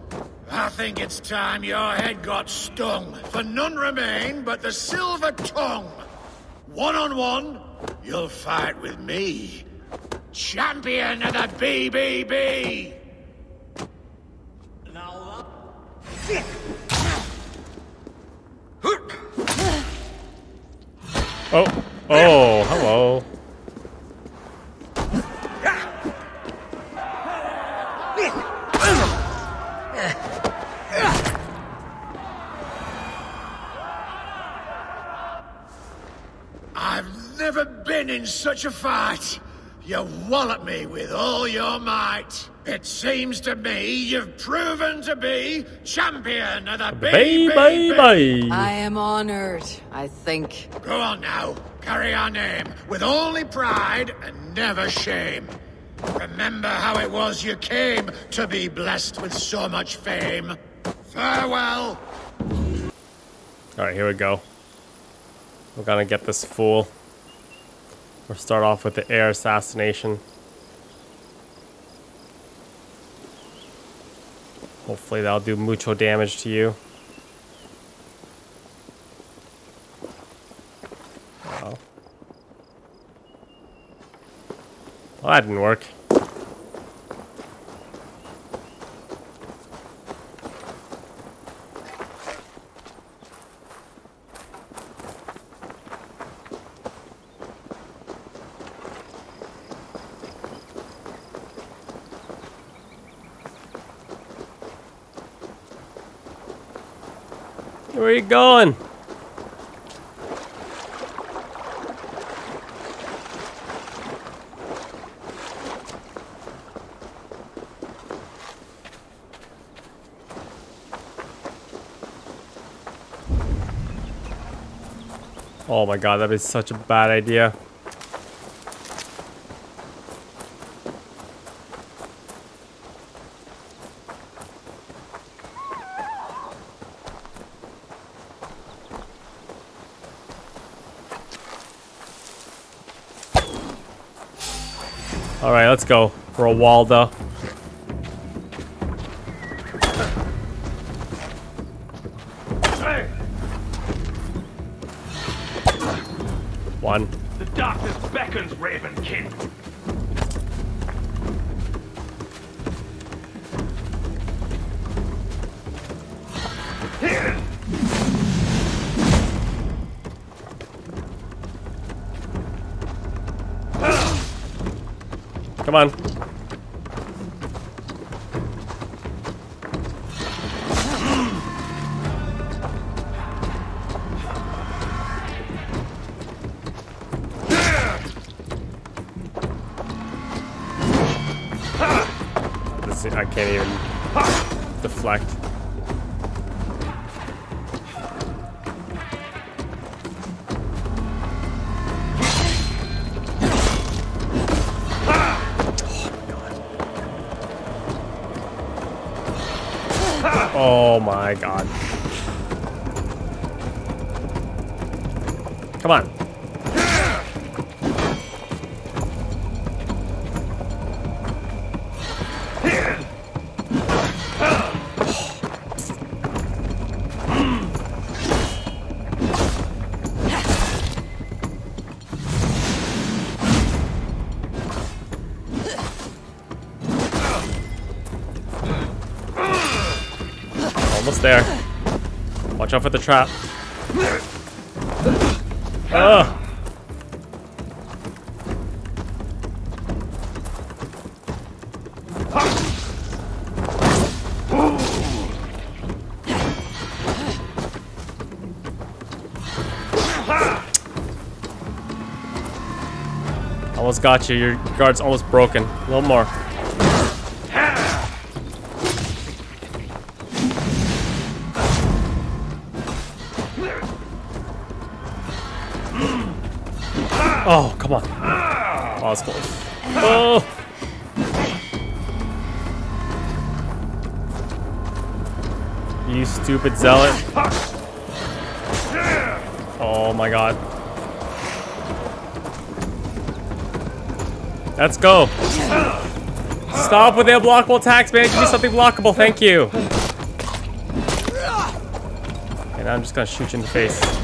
I think it's time your head got stung, for none remain but the silver tongue. One on one, you'll fight with me. Champion of the BBB! Oh, oh, hello. I've never been in such a fight. You wallop me with all your might. It seems to me you've proven to be champion of the BBB. I am honored, I think. Go on now. Carry our name with only pride and never shame. Remember how it was you came to be blessed with so much fame. Farewell. Alright, here we go. We're gonna get this fool. We'll start off with the air assassination. Hopefully that'll do mucho damage to you. Wow. Well, that didn't work. Going? Oh my god, that is such a bad idea. Alright, let's go. For a Walda. Almost there. Watch out for the trap. Ugh. Almost got you. Your guard's almost broken. A little more. Oh, close. Oh! You stupid zealot. Oh my god. Let's go. Stop with the unblockable attacks, man. Give me something blockable. Thank you. And I'm just gonna shoot you in the face.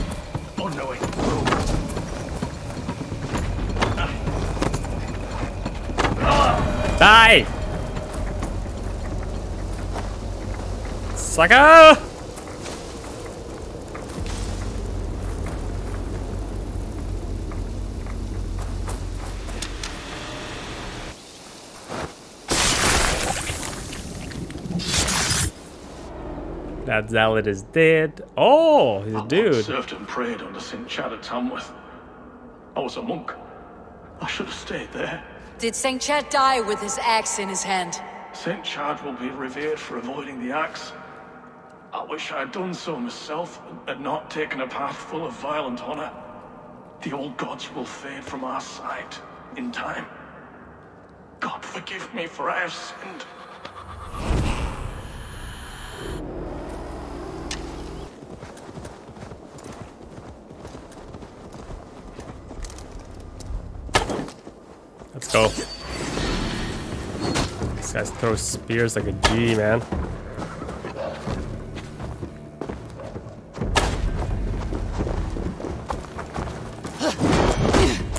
Sucker! Ah! That zealot is dead. Oh, he's a I dude. served and prayed under St. Chad at Tamworth. I was a monk. I should have stayed there. Did St. Chad die with his axe in his hand? St. Chad will be revered for avoiding the axe. I wish I had done so myself and not taken a path full of violent honor. The old gods will fade from our sight in time. God forgive me for I have sinned. Let's go. This guy throws spears like a G, man.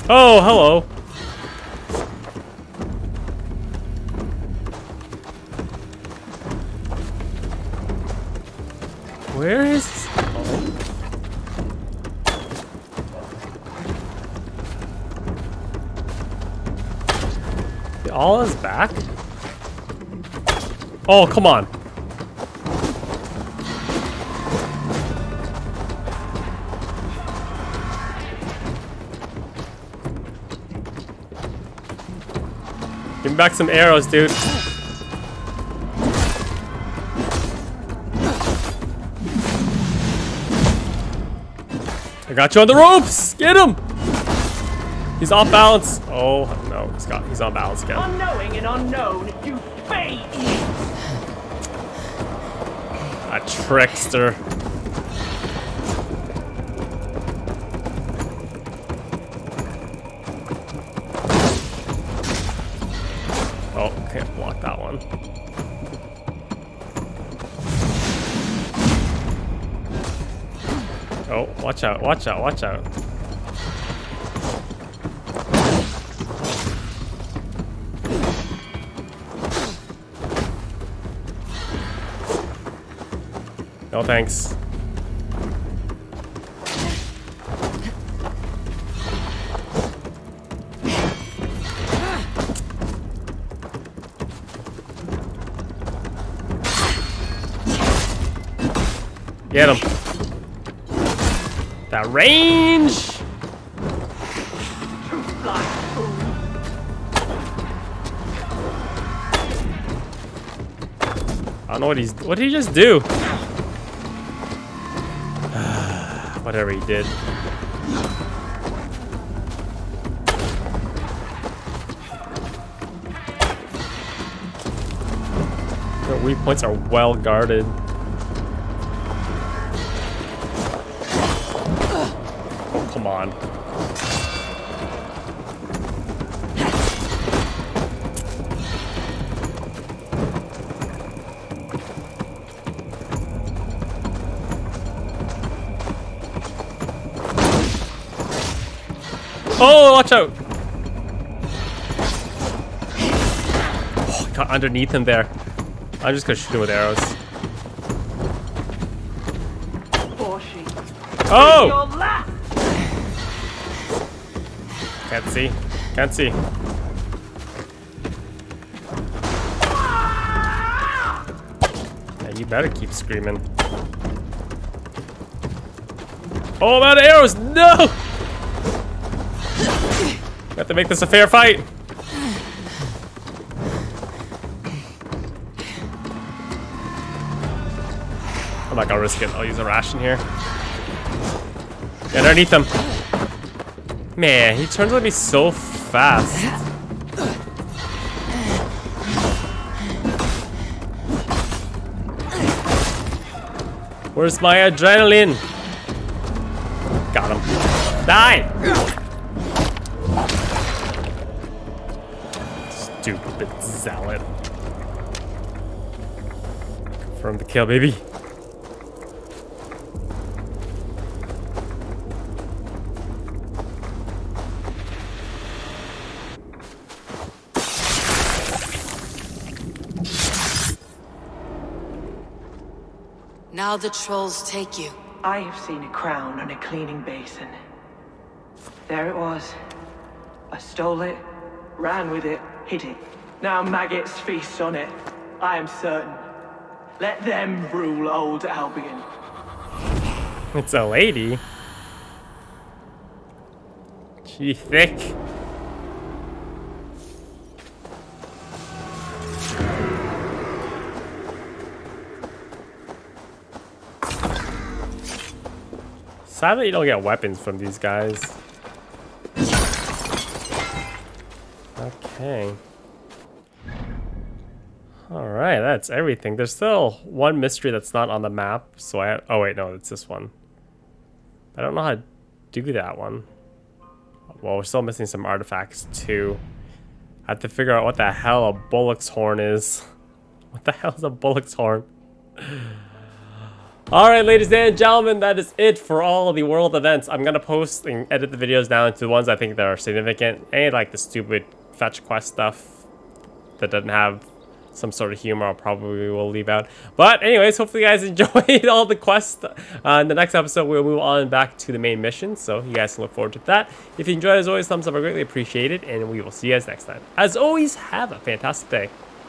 Oh, hello. Where is... Oh. All is back? Oh, come on. Back some arrows, dude. I got you on the ropes! Get him! He's off balance. Oh no, he's got he's on balance again. Unknowing and unknown, you fade! A trickster. Watch out, watch out, watch out. No thanks. Get him. That range. I don't know what he's. What did he just do? [SIGHS] Whatever he did. Their weak points are well guarded. Watch out! Oh, got underneath him there. I'm just gonna shoot him with arrows. Oh! Can't see. Can't see. Yeah, you better keep screaming. Oh, I'm out of arrows! No! Make this a fair fight. I'm not gonna risk it. I'll use a ration here. Get underneath him. Man, he turns on me so fast. Where's my adrenaline? Got him. Die! Kill, baby. Now the trolls take you. I have seen a crown on a cleaning basin. There it was. I stole it, ran with it, hid it. Now maggots feast on it. I am certain. Let them rule old Albion. It's a lady. She thick. Sadly, you don't get weapons from these guys. Okay. That's everything. There's still one mystery that's not on the map, so I... Oh wait, no, it's this one. I don't know how to do that one. Well, we're still missing some artifacts too. I have to figure out what the hell a bullock's horn is. [LAUGHS] What the hell is a bullock's horn? [SIGHS] Alright, ladies and gentlemen, that is it for all the world events. I'm gonna post and edit the videos down to the ones I think that are significant. And like the stupid fetch quest stuff that doesn't have some sort of humor, I'll probably will leave out. But anyways, hopefully you guys [LAUGHS] enjoyed all the quests. Uh, in the next episode, we'll move on back to the main mission. So you guys can look forward to that. If you enjoyed, as always, thumbs up, I greatly appreciate it. And we will see you guys next time. As always, have a fantastic day.